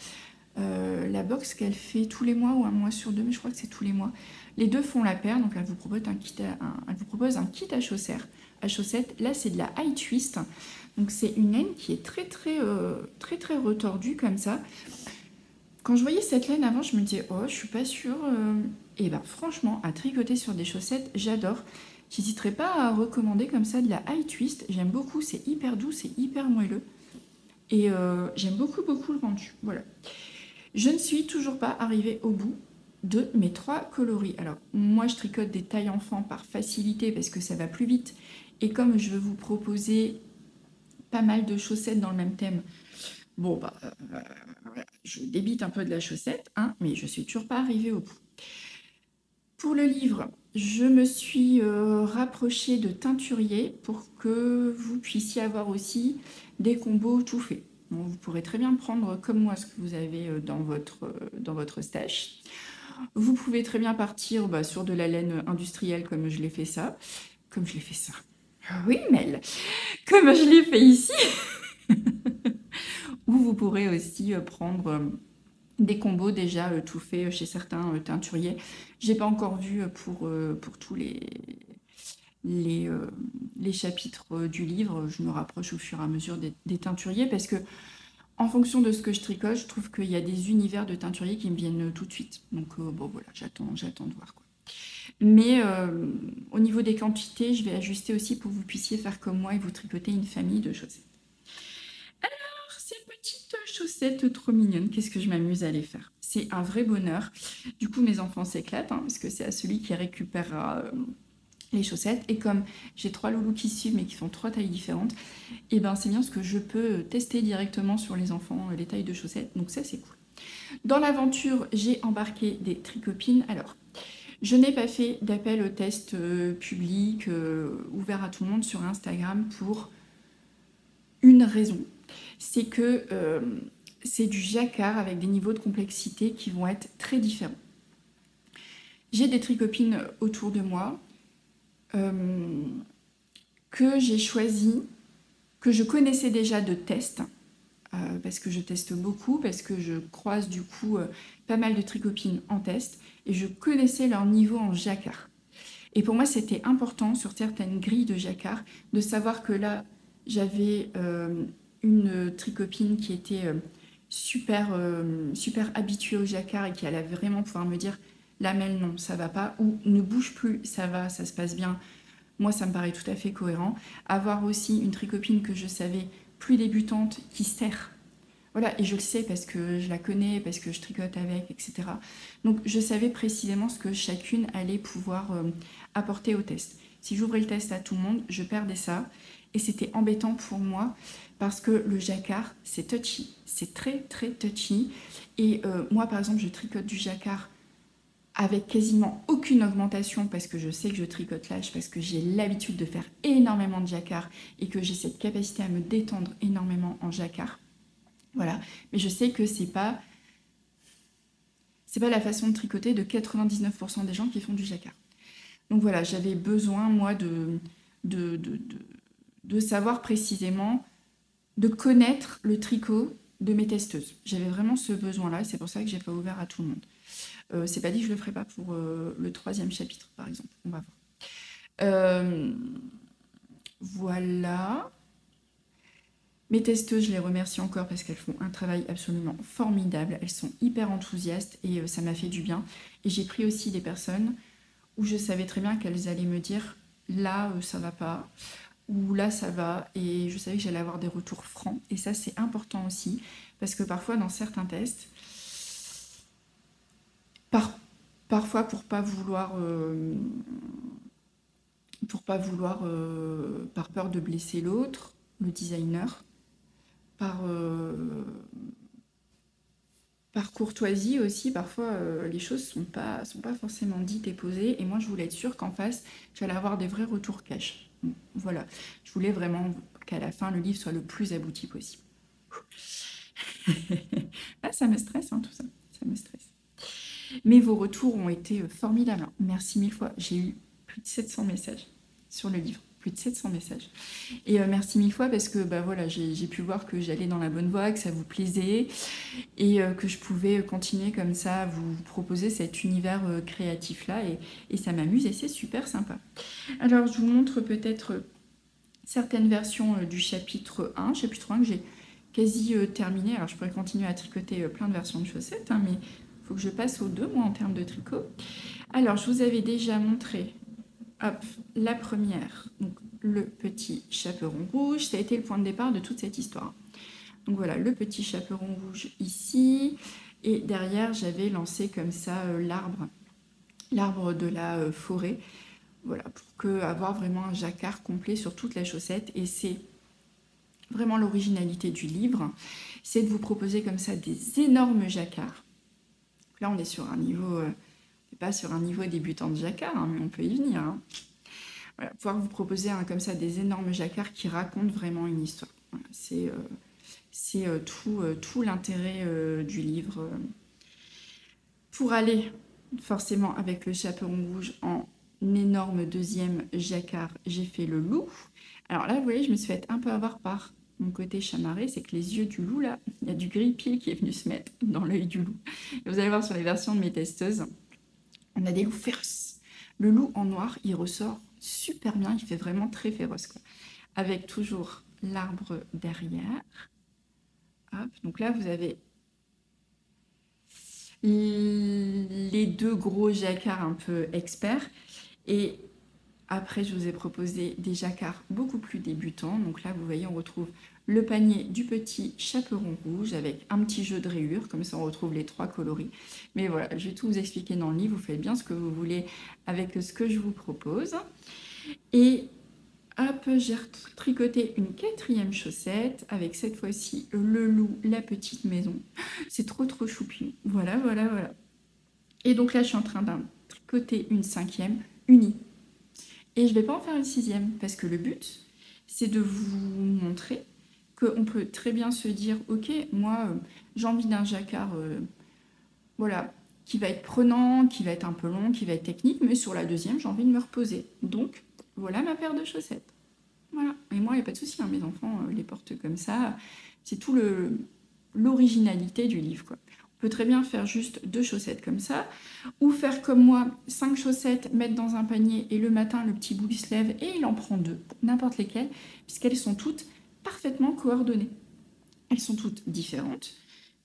euh, la box qu'elle fait tous les mois ou un mois sur deux, mais je crois que c'est tous les mois. Les deux font la paire, donc elle vous propose un kit à, à chaussettes. À chaussettes. Là, c'est de la high twist. Donc c'est une laine qui est très très euh, très très retordue comme ça. Quand je voyais cette laine avant, je me disais oh, je suis pas sûre. Et ben franchement, à tricoter sur des chaussettes, j'adore. J'hésiterai pas à recommander comme ça de la high twist. J'aime beaucoup, c'est hyper doux, c'est hyper moelleux. Et euh, j'aime beaucoup, beaucoup le rendu. Voilà. Je ne suis toujours pas arrivée au bout de mes trois coloris. Alors, moi, je tricote des tailles enfants par facilité parce que ça va plus vite. Et comme je veux vous proposer pas mal de chaussettes dans le même thème, bon, bah, euh, je débite un peu de la chaussette, hein, mais je suis toujours pas arrivée au bout. Pour le livre, je me suis euh, rapprochée de teinturier pour que vous puissiez avoir aussi des combos tout faits. vous pourrez très bien prendre comme moi ce que vous avez euh, dans votre, euh, dans votre stash. Vous pouvez très bien partir bah, sur de la laine industrielle comme je l'ai fait ça. Comme je l'ai fait ça. Ah oui, Mel Comme je l'ai fait ici Ou vous pourrez aussi prendre des combos déjà euh, tout faits euh, chez certains euh, teinturiers. J'ai pas encore vu pour, pour tous les, chapitres du livre. Je me rapproche au fur et à mesure des, teinturiers parce que en fonction de ce que je tricote, je trouve qu'il y a des univers de teinturiers qui me viennent tout de suite. Donc bon voilà, j'attends, j'attends de voir quoi. Mais au niveau des quantités, je vais ajuster aussi pour que vous puissiez faire comme moi et vous tricoter une famille de chaussettes chaussettes trop mignonnes. Qu'est-ce que je m'amuse à les faire? C'est un vrai bonheur. Du coup, mes enfants s'éclatent hein, parce que c'est à celui qui récupérera euh, les chaussettes. Et comme j'ai trois loulous qui suivent mais qui font trois tailles différentes, et eh ben c'est bien ce que je peux tester directement sur les enfants, les tailles de chaussettes. Donc ça c'est cool. Dans l'aventure, j'ai embarqué des tricopines. Alors, je n'ai pas fait d'appel au test euh, public euh, ouvert à tout le monde sur Instagram pour une raison. C'est que euh, c'est du jacquard avec des niveaux de complexité qui vont être très différents. J'ai des tricopines autour de moi que j'ai choisi, que je connaissais déjà de test, parce que je teste beaucoup, parce que je croise du coup pas mal de tricopines en test et je connaissais leur niveau en jacquard. Et pour moi, c'était important sur certaines grilles de jacquard de savoir que là, j'avais euh, une tricopine qui était euh, super, euh, super habituée au jacquard et qui allait vraiment pouvoir me dire lamelle non, ça va pas, ou ne bouge plus, ça va, ça se passe bien. Moi, ça me paraît tout à fait cohérent. Avoir aussi une tricopine que je savais plus débutante qui sert voilà, et je le sais parce que je la connais, parce que je tricote avec, etc. Donc je savais précisément ce que chacune allait pouvoir euh, apporter au test. Si j'ouvrais le test à tout le monde, je perdais ça. Et c'était embêtant pour moi parce que le jacquard, c'est touchy. C'est très, très touchy. Et euh, moi, par exemple, je tricote du jacquard avec quasiment aucune augmentation parce que je sais que je tricote l'âge, parce que j'ai l'habitude de faire énormément de jacquard et que j'ai cette capacité à me détendre énormément en jacquard. Voilà. Mais je sais que c'est pas c'est pas la façon de tricoter de 99% des gens qui font du jacquard. Donc voilà, j'avais besoin moi de de, de, savoir précisément, de connaître le tricot de mes testeuses. J'avais vraiment ce besoin-là, c'est pour ça que j'ai pas ouvert à tout le monde. Euh, c'est pas dit que je le ferai pas pour euh, le troisième chapitre, par exemple. On va voir. Euh, voilà. Mes testeuses, je les remercie encore parce qu'elles font un travail absolument formidable. Elles sont hyper enthousiastes et ça m'a fait du bien. Et j'ai pris aussi des personnes où je savais très bien qu'elles allaient me dire là ça va pas ou là ça va et je savais que j'allais avoir des retours francs et ça c'est important aussi parce que parfois dans certains tests parfois pour pas vouloir euh, pour pas vouloir par peur de blesser l'autre le designer euh, par, courtoisie aussi, parfois euh, les choses sont pas, sont pas forcément dites et posées. Et moi, je voulais être sûre qu'en face, j'allais avoir des vrais retours cash. Voilà, je voulais vraiment qu'à la fin, le livre soit le plus abouti possible. ah, ça me stresse, hein, tout ça. Ça me stresse. Mais vos retours ont été euh, formidables. Merci mille fois. J'ai eu plus de 700 messages sur le livre plus de 700 messages. Et euh, merci mille fois parce que bah, voilà, j'ai pu voir que j'allais dans la bonne voie, que ça vous plaisait et euh, que je pouvais continuer comme ça à vous proposer cet univers euh, créatif-là. Et, et, ça m'amuse et c'est super sympa. Alors, je vous montre peut-être certaines versions du chapitre 1, chapitre 1 que j'ai quasi terminé. Alors, je pourrais continuer à tricoter plein de versions de chaussettes, hein, mais il faut que je passe aux deux, moi, en termes de tricot. Alors, je vous avais déjà montré Hop, la première, donc le petit chaperon rouge, ça a été le point de départ de toute cette histoire. Donc voilà, le petit chaperon rouge ici, et derrière j'avais lancé comme ça euh, l'arbre, l'arbre de la euh, forêt, voilà, pour avoir vraiment un jacquard complet sur toute la chaussette, et c'est vraiment l'originalité du livre, c'est de vous proposer comme ça des énormes jacquards. Là on est sur un niveau... Euh, pas sur un niveau débutant de jacquard, hein, mais on peut y venir. Hein. pouvoir vous proposer comme ça des énormes jacquards qui racontent vraiment une histoire. c'est euh, euh, tout, euh, tout l'intérêt du livre. Pour aller forcément avec le chaperon rouge en énorme deuxième jacquard, j'ai fait le loup. Alors là, vous voyez, je me suis fait un peu avoir par mon côté chamarré, c'est que les yeux du loup, là, il y a du gris pile qui est venu se mettre dans l'œil du loup. Vous allez voir sur les versions de mes testeuses, on a des loups féroces. Le loup en noir, il ressort super bien, il fait vraiment très féroce. Avec toujours l'arbre derrière. Hop, donc là, vous avez les deux gros jacquards un peu experts. Et Après, je vous ai proposé des jacquards beaucoup plus débutants. Donc là, vous voyez, on retrouve le panier du petit chaperon rouge avec un petit jeu de rayures. Comme ça, on retrouve les trois coloris. Mais voilà, je vais tout vous expliquer dans le livre. Vous faites bien ce que vous voulez avec ce que je vous propose. Et hop, j'ai tricoté une quatrième chaussette avec cette fois-ci le loup, la petite maison. C'est trop, trop choupi. Voilà, voilà, voilà. Et donc là, je suis en train d'un tricoter une cinquième unie et je ne vais pas en faire une sixième, parce que le but, c'est de vous montrer qu'on peut très bien se dire, ok, moi, euh, j'ai envie d'un jacquard, euh, voilà, qui va être prenant, qui va être un peu long, qui va être technique, mais sur la deuxième, j'ai envie de me reposer. Donc, voilà ma paire de chaussettes. Voilà. Et moi, il n'y a pas de souci, hein, mes enfants euh, les portent comme ça. C'est tout l'originalité du livre, quoi peut très bien faire juste deux chaussettes comme ça, ou faire comme moi, cinq chaussettes, mettre dans un panier et le matin le petit bout se lève et il en prend deux, n'importe lesquelles, puisqu'elles sont toutes parfaitement coordonnées. Elles sont toutes différentes,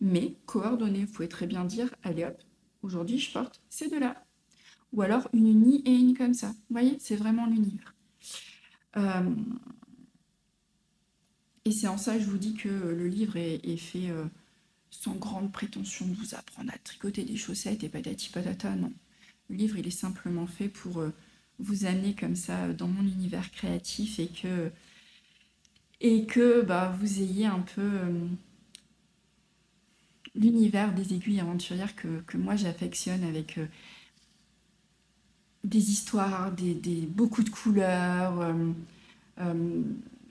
mais coordonnées. Vous pouvez très bien dire, allez hop, aujourd'hui je porte ces deux-là. Ou alors une unie et une comme ça. Vous voyez, c'est vraiment l'univers. Euh, et c'est en ça que je vous dis que le livre est, fait... Euh, sans grande prétention de vous apprendre à tricoter des chaussettes et patati patata, non. Le livre, il est simplement fait pour euh, vous amener comme ça dans mon univers créatif et que, et que bah, vous ayez un peu euh, l'univers des aiguilles aventurières que, moi j'affectionne avec euh, des histoires, des, beaucoup de couleurs.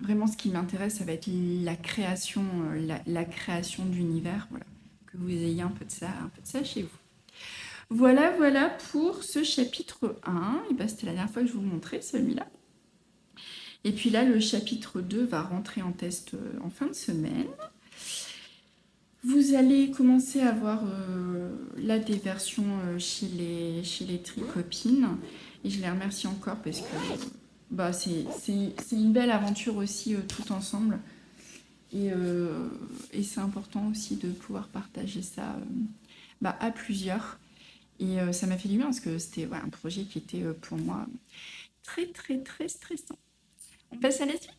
Vraiment, ce qui m'intéresse, ça va être la création, euh, la, création d'univers. Que vous ayez un peu de ça, un peu de ça chez vous. Voilà, voilà pour ce chapitre 1. Et ben, C'était la dernière fois que je vous montrais celui-là. Et puis là, le chapitre 2 va rentrer en test euh, en fin de semaine. Vous allez commencer à voir euh, là versions chez les, chez les tricopines. Et je les remercie encore parce que bah, c'est une belle aventure aussi euh, tout ensemble. Euh, et, c'est important aussi de pouvoir partager ça euh, bah, à plusieurs. Et ça m'a fait du bien parce que c'était un projet qui était pour moi très très très stressant. On passe à la suite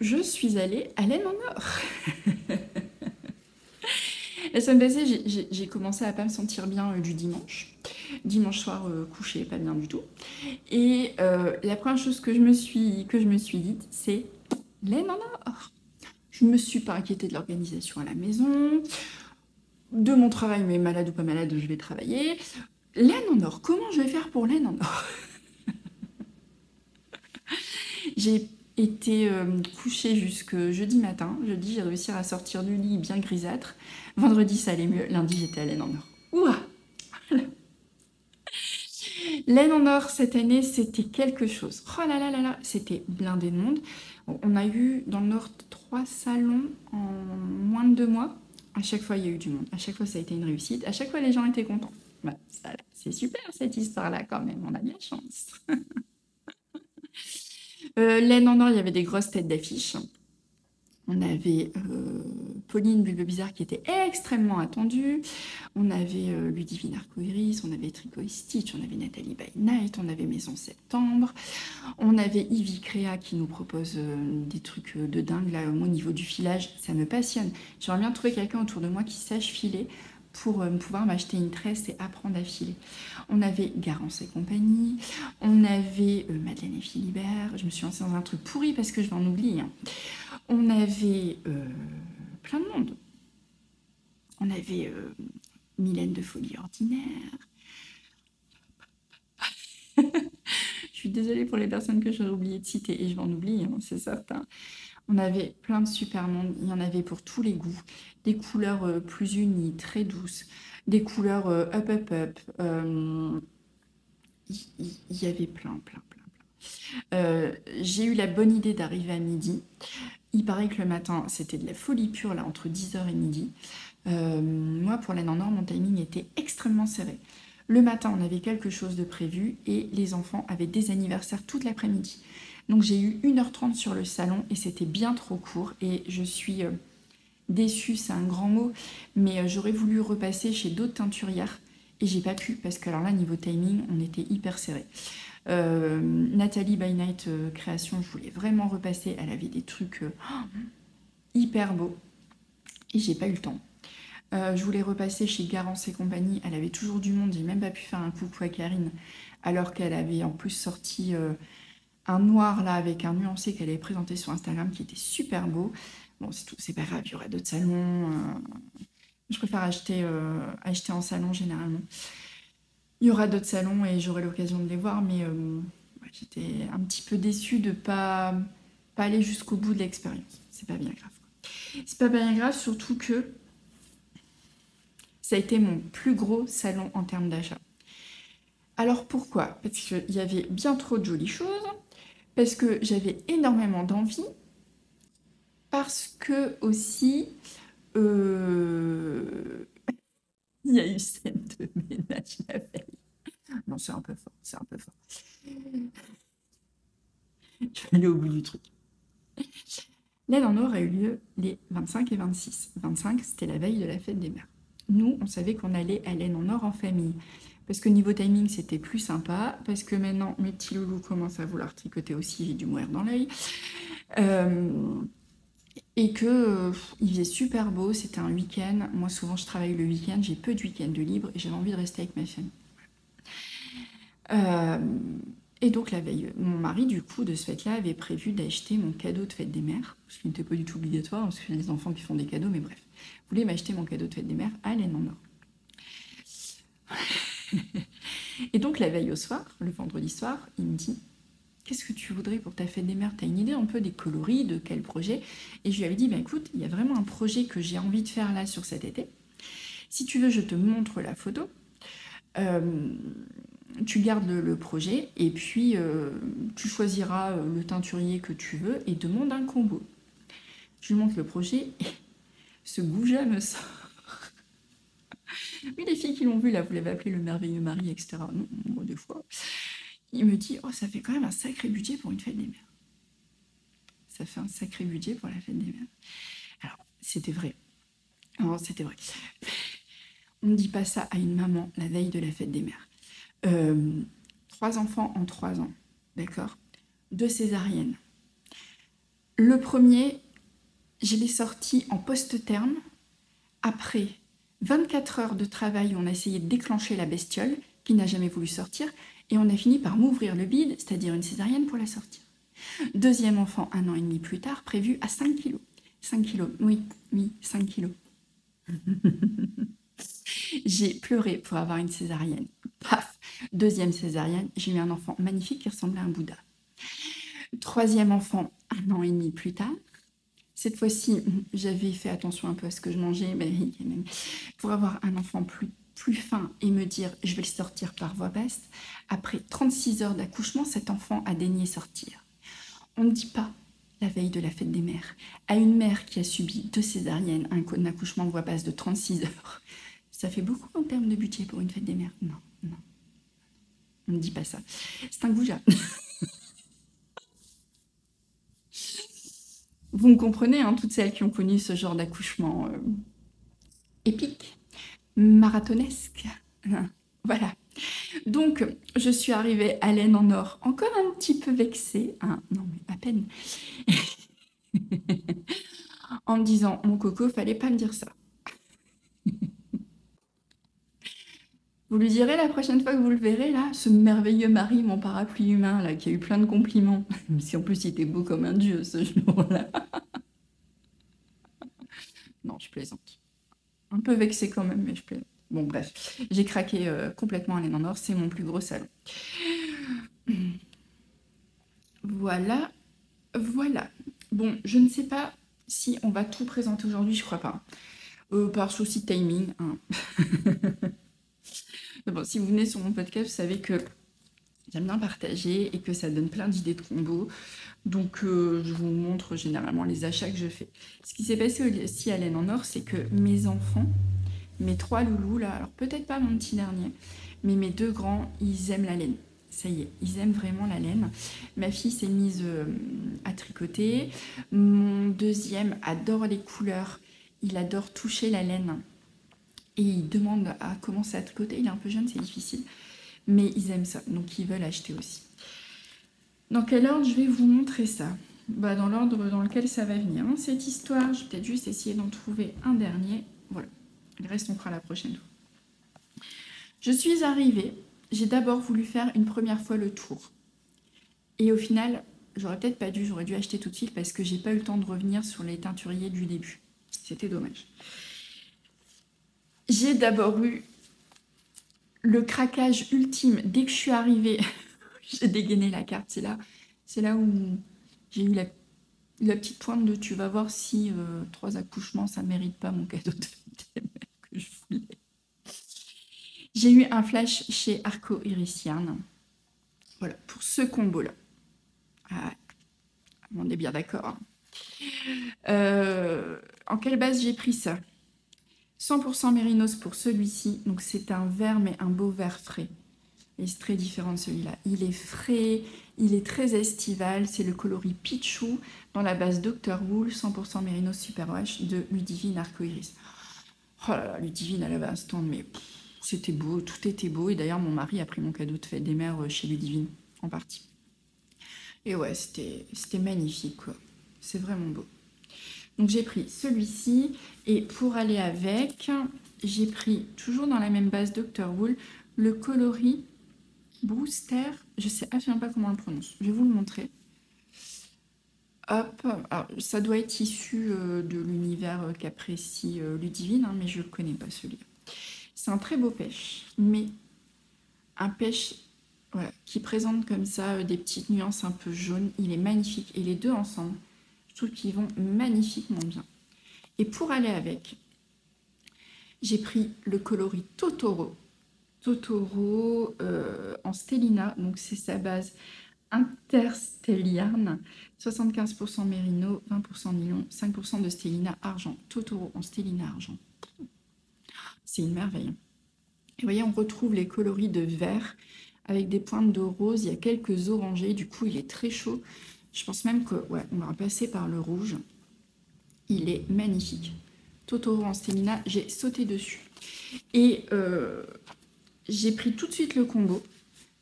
je suis allée à laine en or. La semaine passée, j'ai commencé à pas me sentir bien euh, du dimanche. Dimanche soir, euh, couché, pas bien du tout. Et euh, la première chose que je me suis, que je me suis dite, c'est laine en or. Je me suis pas inquiétée de l'organisation à la maison, de mon travail, mais malade ou pas malade, je vais travailler. Laine en or, comment je vais faire pour laine en or J'ai été euh, couchée jusque jeudi matin. Jeudi, j'ai réussi à sortir du lit bien grisâtre. Vendredi, ça allait mieux. Lundi, j'étais à laine en or. Ouah Laine en or cette année, c'était quelque chose. Oh là là là là, c'était blindé de monde. On a eu dans le Nord trois salons en moins de deux mois. À chaque fois, il y a eu du monde. À chaque fois, ça a été une réussite. À chaque fois, les gens étaient contents. Bah, c'est super cette histoire-là quand même. On a bien chance. Euh, laine en or, il y avait des grosses têtes d'affiche. On avait euh, Pauline Bulbe Bizarre qui était extrêmement attendue. On avait euh, Ludivine Arcoiris, on avait Tricot Stitch, on avait Nathalie by Night, on avait Maison Septembre. On avait Ivy Créa qui nous propose des trucs de dingue là au niveau du filage. Ça me passionne. J'aimerais bien trouver quelqu'un autour de moi qui sache filer pour euh, pouvoir m'acheter une tresse et apprendre à filer. On avait Garance et compagnie, on avait euh, Madeleine et Philibert, je me suis lancée dans un truc pourri parce que je vais en oublier. Hein. On avait euh, plein de monde. On avait Mylène de Folie Ordinaire. je suis désolée pour les personnes que j'aurais oublié de citer et je vais en hein, c'est certain. On avait plein de super monde, il y en avait pour tous les goûts, des couleurs euh, plus unies, très douces, des couleurs euh, up up up. Euh, il y, avait plein, plein, plein, plein. J'ai eu la bonne idée d'arriver à midi. Il paraît que le matin, c'était de la folie pure, là, entre 10h et midi. moi, pour la Nord, mon timing était extrêmement serré. Le matin, on avait quelque chose de prévu et les enfants avaient des anniversaires toute l'après-midi. Donc j'ai eu 1h30 sur le salon et c'était bien trop court et je suis euh, déçue, c'est un grand mot, mais euh, j'aurais voulu repasser chez d'autres teinturières et j'ai pas pu parce que alors là niveau timing on était hyper serré. Euh, Nathalie by Night Création, je voulais vraiment repasser, elle avait des trucs hyper beaux et j'ai pas eu le temps. je voulais repasser chez Garance et compagnie, elle avait toujours du monde, j'ai même pas pu faire un coucou à Karine alors qu'elle avait en plus sorti un noir là avec un nuancé qu'elle avait présenté sur Instagram qui était super beau. Bon, c'est tout, c'est pas grave, il y aura d'autres salons. Euh, je préfère acheter, euh, acheter en salon généralement. Il y aura d'autres salons et j'aurai l'occasion de les voir, mais euh, j'étais un petit peu déçue de pas, pas aller jusqu'au bout de l'expérience. C'est pas bien grave. C'est pas bien grave, surtout que ça a été mon plus gros salon en termes d'achat. Alors pourquoi? Parce qu'il y avait bien trop de jolies choses parce que j'avais énormément d'envie, parce que aussi euh, il y a eu scène de ménage la veille. Non, c'est un peu fort, c'est un peu fort. Je vais aller au bout du truc. L'aide en or a eu lieu les 25 et 26. 25, c'était la veille de la fête des mères. Nous, on savait qu'on allait à l'aide en or en famille parce que niveau timing c'était plus sympa, parce que maintenant mes petits loulous commencent à vouloir tricoter aussi, j'ai du mourir dans l'œil. Euh, et que euh, il faisait super beau, c'était un week-end. Moi souvent je travaille le week-end, j'ai peu de week-end de libre et j'avais envie de rester avec ma famille. Euh, et donc la veille, mon mari du coup de ce fait-là avait prévu d'acheter mon cadeau de fête des mères, ce qui n'était pas du tout obligatoire parce qu'il y a des enfants qui font des cadeaux, mais bref, voulait m'acheter mon cadeau de fête des mères à or. et donc la veille au soir, le vendredi soir, il me dit Qu'est-ce que tu voudrais pour ta fête des mères? T'as une idée un peu des coloris, de quel projet? Et je lui avais dit bah, écoute, il y a vraiment un projet que j'ai envie de faire là sur cet été. Si tu veux, je te montre la photo. Euh, tu gardes le, projet et puis euh, tu choisiras euh, le teinturier que tu veux et demande un combo. Je lui montre le projet et ce goujat me sort oui, les filles qui l'ont vu, là, vous l'avez appelé le merveilleux mari, etc. Non, des fois. Il me dit, oh, ça fait quand même un sacré budget pour une fête des mères. Ça fait un sacré budget pour la fête des mères. Alors, c'était vrai. Oh, c'était vrai. On ne dit pas ça à une maman la veille de la fête des mères. Euh, trois enfants en trois ans, d'accord? Deux césariennes. Le premier, je l'ai sorti en post-terme après 24 heures de travail, on a essayé de déclencher la bestiole, qui n'a jamais voulu sortir, et on a fini par m'ouvrir le bide, c'est-à-dire une césarienne, pour la sortir. Deuxième enfant, un an et demi plus tard, prévu à 5 kilos. 5 kilos, oui, oui, 5 kilos. j'ai pleuré pour avoir une césarienne. Paf Deuxième césarienne, j'ai eu un enfant magnifique qui ressemblait à un Bouddha. Troisième enfant, un an et demi plus tard, cette fois-ci, j'avais fait attention un peu à ce que je mangeais, mais pour avoir un enfant plus, plus fin et me dire je vais le sortir par voie basse, après 36 heures d'accouchement, cet enfant a daigné sortir. On ne dit pas la veille de la fête des mères à une mère qui a subi deux césariennes, un accouchement voie basse de 36 heures. Ça fait beaucoup en termes de budget pour une fête des mères. Non, non. On ne dit pas ça. C'est un goujat. Vous me comprenez, hein, toutes celles qui ont connu ce genre d'accouchement euh, épique, marathonesque. voilà. Donc, je suis arrivée à laine en or, encore un petit peu vexée, hein, non mais à peine, en me disant, mon coco, fallait pas me dire ça. Vous lui direz la prochaine fois que vous le verrez, là, ce merveilleux mari, mon parapluie humain, là, qui a eu plein de compliments. si en plus il était beau comme un dieu ce jour-là. non, je plaisante. Un peu vexé quand même, mais je plaisante. Bon, bref, j'ai craqué euh, complètement à en or, c'est mon plus gros salon. Voilà, voilà. Bon, je ne sais pas si on va tout présenter aujourd'hui, je crois pas. Euh, par souci de timing. Hein. si vous venez sur mon podcast, vous savez que j'aime bien partager et que ça donne plein d'idées de combos. Donc, euh, je vous montre généralement les achats que je fais. Ce qui s'est passé aussi à Laine en Or, c'est que mes enfants, mes trois loulous, là, alors peut-être pas mon petit dernier, mais mes deux grands, ils aiment la laine. Ça y est, ils aiment vraiment la laine. Ma fille s'est mise euh, à tricoter. Mon deuxième adore les couleurs. Il adore toucher la laine. Et il demande à commencer à tricoter. Il est un peu jeune, c'est difficile. Mais ils aiment ça. Donc ils veulent acheter aussi. Dans quel ordre je vais vous montrer ça? Bah, Dans l'ordre dans lequel ça va venir. Hein. Cette histoire, je vais peut-être juste essayer d'en trouver un dernier. Voilà. Le reste, on fera la prochaine fois. Je suis arrivée j'ai d'abord voulu faire une première fois le tour. Et au final, j'aurais peut-être pas dû, j'aurais dû acheter tout de suite parce que j'ai pas eu le temps de revenir sur les teinturiers du début. C'était dommage. J'ai d'abord eu le craquage ultime dès que je suis arrivée. j'ai dégainé la carte, c'est là, c'est là où j'ai eu la, petite pointe de tu vas voir si euh, trois accouchements ça mérite pas mon cadeau de que je voulais. J'ai eu un flash chez Arco Iris Voilà, pour ce combo-là. Ah, on est bien d'accord. Euh, en quelle base j'ai pris ça? 100% mérinos pour celui-ci. Donc c'est un vert, mais un beau vert frais. Et c'est très différent de celui-là. Il est frais, il est très estival. C'est le coloris Pichou dans la base Dr. Wool, 100% mérinos Super Wash de Ludivine Arco Iris. Oh là là, Ludivine, elle avait un stand, mais c'était beau, tout était beau. Et d'ailleurs, mon mari a pris mon cadeau de fête des mères euh, chez Ludivine, en partie. Et ouais, c'était magnifique, quoi. C'est vraiment beau. Donc j'ai pris celui-ci. Et pour aller avec, j'ai pris, toujours dans la même base Dr. Wool, le coloris Brewster. Je sais absolument pas comment on le prononce. Je vais vous le montrer. Hop, Alors, ça doit être issu euh, de l'univers qu'apprécie euh, Ludivine, hein, mais je ne connais pas celui-là. C'est un très beau pêche, mais un pêche qui présente comme ça euh, des petites nuances un peu jaunes. Il est magnifique. Et les deux ensemble, trouve qu'ils vont magnifiquement bien. Et pour aller avec, j'ai pris le coloris Totoro. Totoro euh, en stellina, donc c'est sa base interstelliarne, 75% mérino, 20% nylon, 5% de stellina argent. Totoro en stellina argent. C'est une merveille. Et voyez, on retrouve les coloris de vert avec des pointes de rose. Il y a quelques orangés. Du coup, il est très chaud. Je pense même que ouais, on va passer par le rouge. Il est magnifique. Totoro en stémina, j'ai sauté dessus. Et euh, j'ai pris tout de suite le combo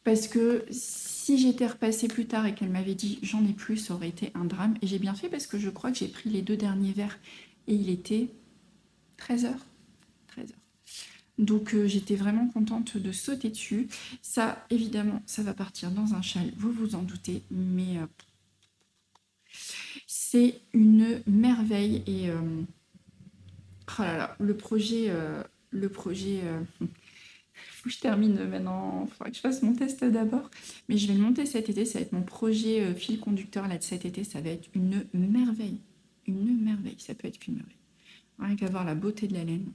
parce que si j'étais repassée plus tard et qu'elle m'avait dit j'en ai plus, ça aurait été un drame. Et j'ai bien fait parce que je crois que j'ai pris les deux derniers verres et il était 13h. 13h. Donc euh, j'étais vraiment contente de sauter dessus. Ça, évidemment, ça va partir dans un châle, vous vous en doutez, mais euh, c'est une merveille. Et euh, oh le projet, le projet. faut que je termine maintenant. Il faudra que je fasse mon test d'abord. Mais je vais le monter cet été. Ça va être mon projet fil conducteur là de cet été. Ça va être une merveille. Une merveille. Ça peut être qu'une merveille. Rien qu'à voir la beauté de la laine.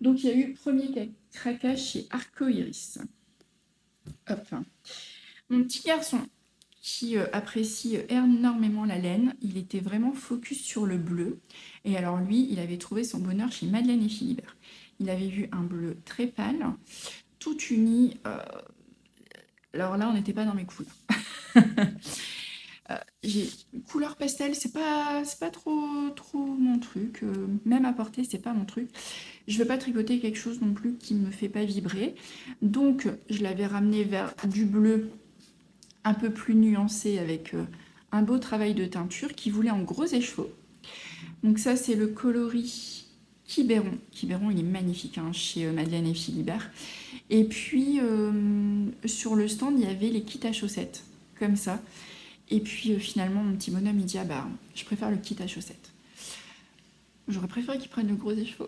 Donc, il y a eu premier craquage chez Arco Iris. Hop. Mon petit garçon qui euh, apprécie énormément la laine, il était vraiment focus sur le bleu. Et alors lui, il avait trouvé son bonheur chez Madeleine et Philibert. Il avait vu un bleu très pâle, tout uni. Euh, alors là, on n'était pas dans mes couleurs. Euh, couleur pastel, c'est pas pas trop trop mon truc. même à porter, c'est pas mon truc. Je veux pas tricoter quelque chose non plus qui me fait pas vibrer. Donc, je l'avais ramené vers du bleu un peu plus nuancé avec euh, un beau travail de teinture qui voulait en gros écheveaux. Donc ça, c'est le coloris Quiberon. Quiberon, il est magnifique hein, chez euh, Madeleine et Philibert. Et puis, euh, sur le stand, il y avait les kits à chaussettes, comme ça. Et puis, finalement, mon petit bonhomme, il dit, ah bah, je préfère le kit à chaussettes. J'aurais préféré qu'il prenne le gros écheveau.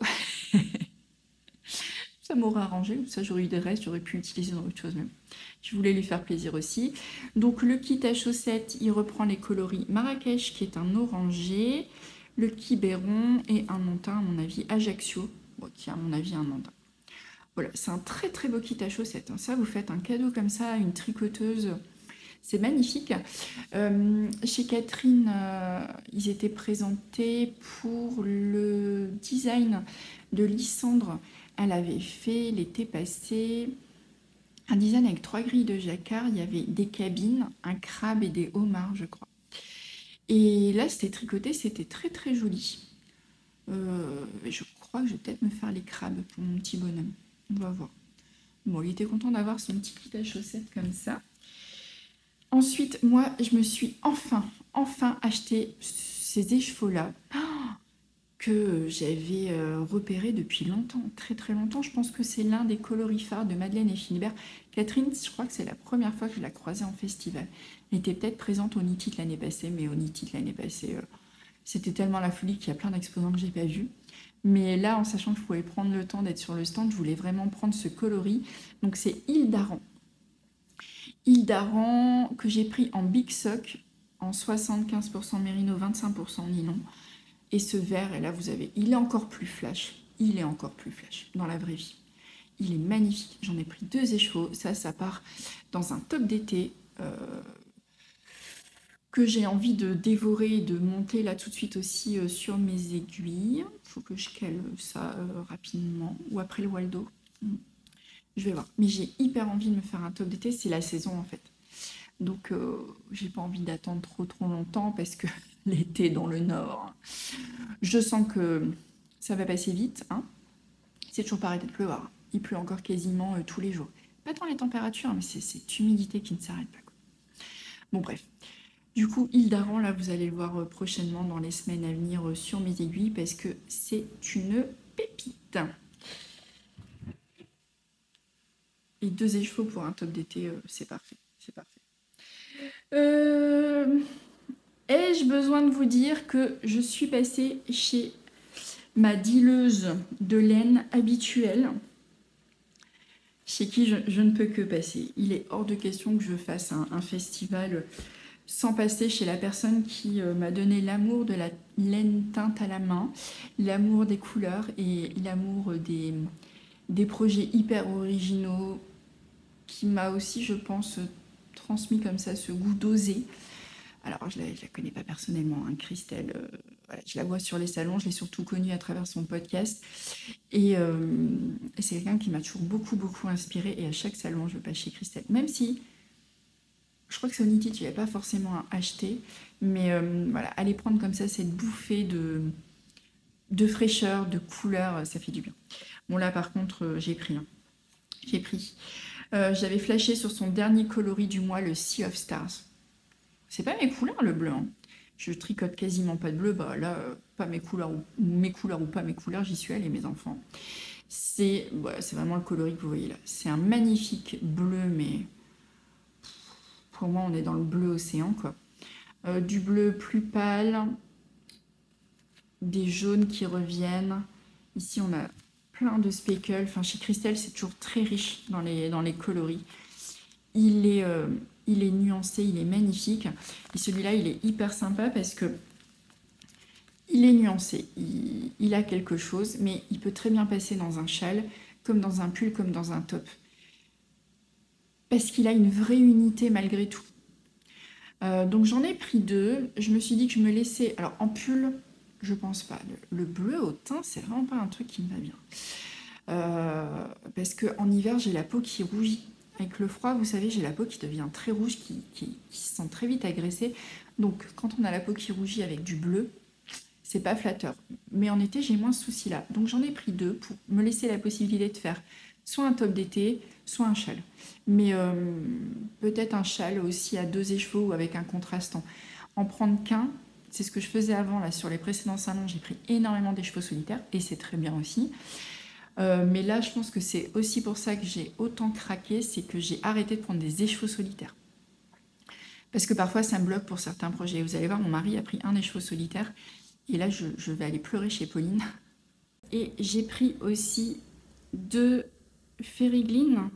ça m'aurait arrangé, ça j'aurais eu des restes, j'aurais pu l'utiliser dans autre chose même. Je voulais lui faire plaisir aussi. Donc le kit à chaussettes, il reprend les coloris Marrakech qui est un orangé, le Quiberon et un montin à mon avis Ajaccio, qui est à mon avis un. Voilà, c'est un très très beau kit à chaussettes. Hein. Ça, vous faites un cadeau comme ça à une tricoteuse c'est magnifique. Euh, chez Catherine, euh, ils étaient présentés pour le design de Lysandre. Elle avait fait l'été passé un design avec trois grilles de jacquard. Il y avait des cabines, un crabe et des homards, je crois. Et là, c'était tricoté, c'était très très joli. Euh, je crois que je vais peut-être me faire les crabes pour mon petit bonhomme. On va voir. Bon, il était content d'avoir son petit kit à chaussettes comme ça. Ensuite, moi, je me suis enfin, enfin acheté ces écheveaux-là que j'avais euh, repéré depuis longtemps, très très longtemps. Je pense que c'est l'un des colorifères de Madeleine et Philibert. Catherine, je crois que c'est la première fois que je la croisais en festival. Elle était peut-être présente au Nitit l'année passée, mais au Nitit l'année passée, euh, c'était tellement la folie qu'il y a plein d'exposants que j'ai pas vus. Mais là, en sachant que je pouvais prendre le temps d'être sur le stand, je voulais vraiment prendre ce coloris. Donc c'est Île d'Aran. Île d'Aran que j'ai pris en Big Sock en 75% mérino, 25% nylon. Et ce vert, et là vous avez, il est encore plus flash. Il est encore plus flash dans la vraie vie. Il est magnifique. J'en ai pris deux écheveaux. Ça, ça part dans un top d'été euh, que j'ai envie de dévorer et de monter là tout de suite aussi euh, sur mes aiguilles. Il faut que je cale ça euh, rapidement. Ou après le Waldo. Hmm. Je vais voir. Mais j'ai hyper envie de me faire un top d'été. C'est la saison en fait. Donc, j'ai pas envie d'attendre trop trop longtemps parce que l'été dans le nord. Je sens que ça va passer vite. Hein. C'est toujours pas arrêté de pleuvoir. Il pleut encore quasiment euh, tous les jours. Pas tant les températures, mais c'est cette humidité qui ne s'arrête pas. Bon, bref. Du coup, Île d'Aran, là, vous allez le voir euh, prochainement dans les semaines à venir euh, sur mes aiguilles parce que c'est une pépite. Et deux écheveaux pour un top d'été, c'est parfait. C'est parfait. Euh, Ai-je besoin de vous dire que je suis passée chez ma dileuse de laine habituelle, chez qui je, ne peux que passer. Il est hors de question que je fasse un, festival sans passer chez la personne qui euh, m'a donné l'amour de la laine teinte à la main, l'amour des couleurs et l'amour des, des projets hyper originaux, qui m'a aussi, je pense, transmis comme ça ce goût d'oser. Alors, je ne la, connais pas personnellement, hein, Christelle. Euh, je la vois sur les salons, je l'ai surtout connue à travers son podcast. Euh, et, c'est quelqu'un qui m'a toujours beaucoup, beaucoup inspiré. Et à chaque salon, je passe chez Christelle. Même si je crois que c'est Onity, tu l'as pas forcément acheté. Mais euh, voilà, aller prendre comme ça cette bouffée de, de fraîcheur, de couleur, ça fait du bien. Bon, là, par contre, j'ai pris. Hein. J'ai pris. J'avais flashé sur son dernier coloris du mois, le Sea of Stars. C'est pas mes couleurs le bleu. Hein. Je tricote quasiment pas de bleu. Bah là, euh, pas mes couleurs ou mes couleurs ou pas mes couleurs, j'y suis allée, mes enfants. C'est vraiment le coloris que vous voyez là. C'est un magnifique bleu, mais pour moi, on est dans le bleu océan quoi. Euh, du bleu plus pâle, des jaunes qui reviennent. Ici, on a plein de speckles. Enfin, chez Christelle, c'est toujours très riche dans les, dans les coloris. Il est, euh, il est nuancé, il est magnifique. Et celui-là, il est hyper sympa parce que il est nuancé, il, a quelque chose, mais il peut très bien passer dans un châle, comme dans un pull, comme dans un top. Parce qu'il a une vraie unité malgré tout. Euh, donc j'en ai pris deux. Je me suis dit que je me laissais... Alors en pull, je pense pas. Le, bleu au teint, c'est vraiment pas un truc qui me va bien. Euh, parce qu'en hiver, j'ai la peau qui rougit. Avec le froid, vous savez, j'ai la peau qui devient très rouge, qui, se sent très vite agressée. Donc, quand on a la peau qui rougit avec du bleu, c'est pas flatteur. Mais en été, j'ai moins ce souci-là. Donc, j'en ai pris deux pour me laisser la possibilité de faire soit un top d'été, soit un châle. Mais euh, peut-être un châle aussi à deux écheveaux ou avec un contrastant. En prendre qu'un, c'est ce que je faisais avant là sur les précédents salons. J'ai pris énormément d'écheveaux solitaires et c'est très bien aussi. Euh, mais là, je pense que c'est aussi pour ça que j'ai autant craqué, c'est que j'ai arrêté de prendre des écheveaux solitaires. Parce que parfois, ça me bloque pour certains projets. Vous allez voir, mon mari a pris un écheveau solitaire. Et là, je, vais aller pleurer chez Pauline. Et j'ai pris aussi deux Fériglines.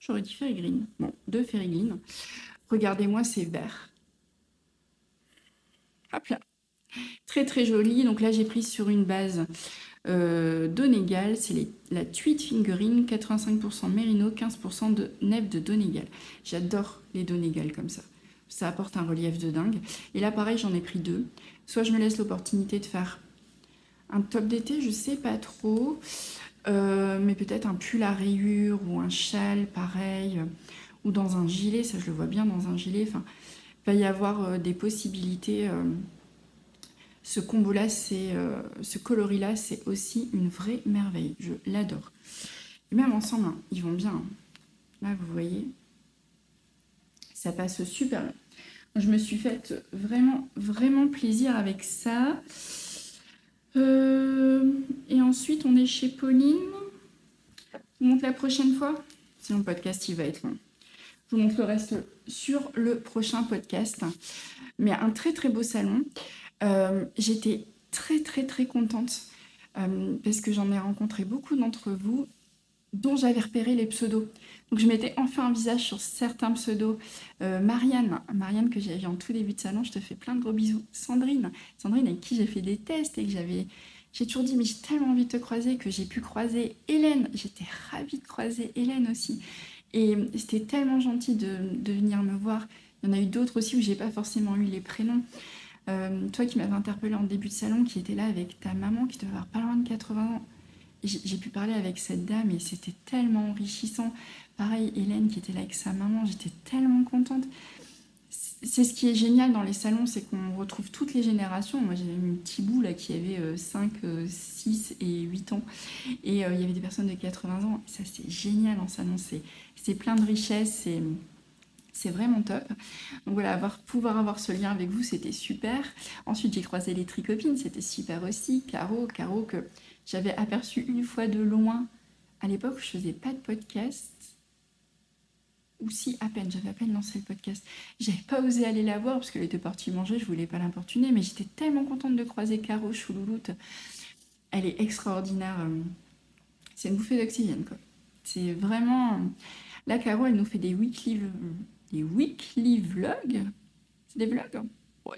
J'aurais dit Fériglines. Bon, deux Fériglines. Regardez-moi ces verts. Hop là. Très très joli. Donc là, j'ai pris sur une base euh, Donegal, c'est la Tweed Fingering, 85% Merino, 15% de neb de Donegal. J'adore les Donegal comme ça. Ça apporte un relief de dingue. Et là, pareil, j'en ai pris deux. Soit je me laisse l'opportunité de faire un top d'été, je sais pas trop. mais peut-être un pull à rayures ou un châle pareil, ou dans un gilet, ça je le vois bien dans un gilet. Enfin, il va y avoir des possibilités. Ce combo-là, ce coloris-là, c'est aussi une vraie merveille. Je l'adore. même ensemble, hein, ils vont bien. Hein. Là, vous voyez, ça passe super bien. Je me suis faite vraiment, vraiment plaisir avec ça. Euh, et ensuite, on est chez Pauline. Je vous montre la prochaine fois. Sinon, le podcast, il va être long. Je vous montre le reste sur le prochain podcast. Mais un très, très beau salon. Euh, j'étais très, très, très contente euh, parce que j'en ai rencontré beaucoup d'entre vous dont j'avais repéré les pseudos. Donc je mettais enfin un visage sur certains pseudos. Euh, Marianne, Marianne que j'ai vu en tout début de salon, je te fais plein de gros bisous. Sandrine, Sandrine avec qui j'ai fait des tests et que j'avais... J'ai toujours dit, mais j'ai tellement envie de te croiser que j'ai pu croiser Hélène. J'étais ravie de croiser Hélène aussi. Et c'était tellement gentil de, venir me voir. Il y en a eu d'autres aussi où j'ai pas forcément eu les prénoms. Euh, toi qui m'avais interpellé en début de salon, qui était là avec ta maman qui devait avoir pas loin de 80 ans j'ai pu parler avec cette dame et c'était tellement enrichissant. Pareil, Hélène qui était là avec sa maman, j'étais tellement contente. C'est ce qui est génial dans les salons, c'est qu'on retrouve toutes les générations. Moi, j'avais un petit bout qui avait 5, euh, 6 euh, et 8 ans. Et il y avait des personnes de 80 ans. Ça, c'est génial en salon. C'est plein de richesses. Vraiment top. Donc voilà, avoir, pouvoir avoir ce lien avec vous, c'était super. Ensuite, j'ai croisé les tricopines, c'était super aussi. Caro, Caro, que j'avais aperçu une fois de loin à l'époque je faisais pas de podcast. Ou si, à peine, j'avais à peine lancé le podcast. J'avais pas osé aller la voir parce qu'elle était partie manger, je voulais pas l'importuner, mais j'étais tellement contente de croiser Caro Choulouloute. Elle est extraordinaire. C'est une bouffée d'oxygène, quoi. C'est vraiment. Là, Caro, elle nous fait des weekly, des weekly vlogs. C'est des vlogs.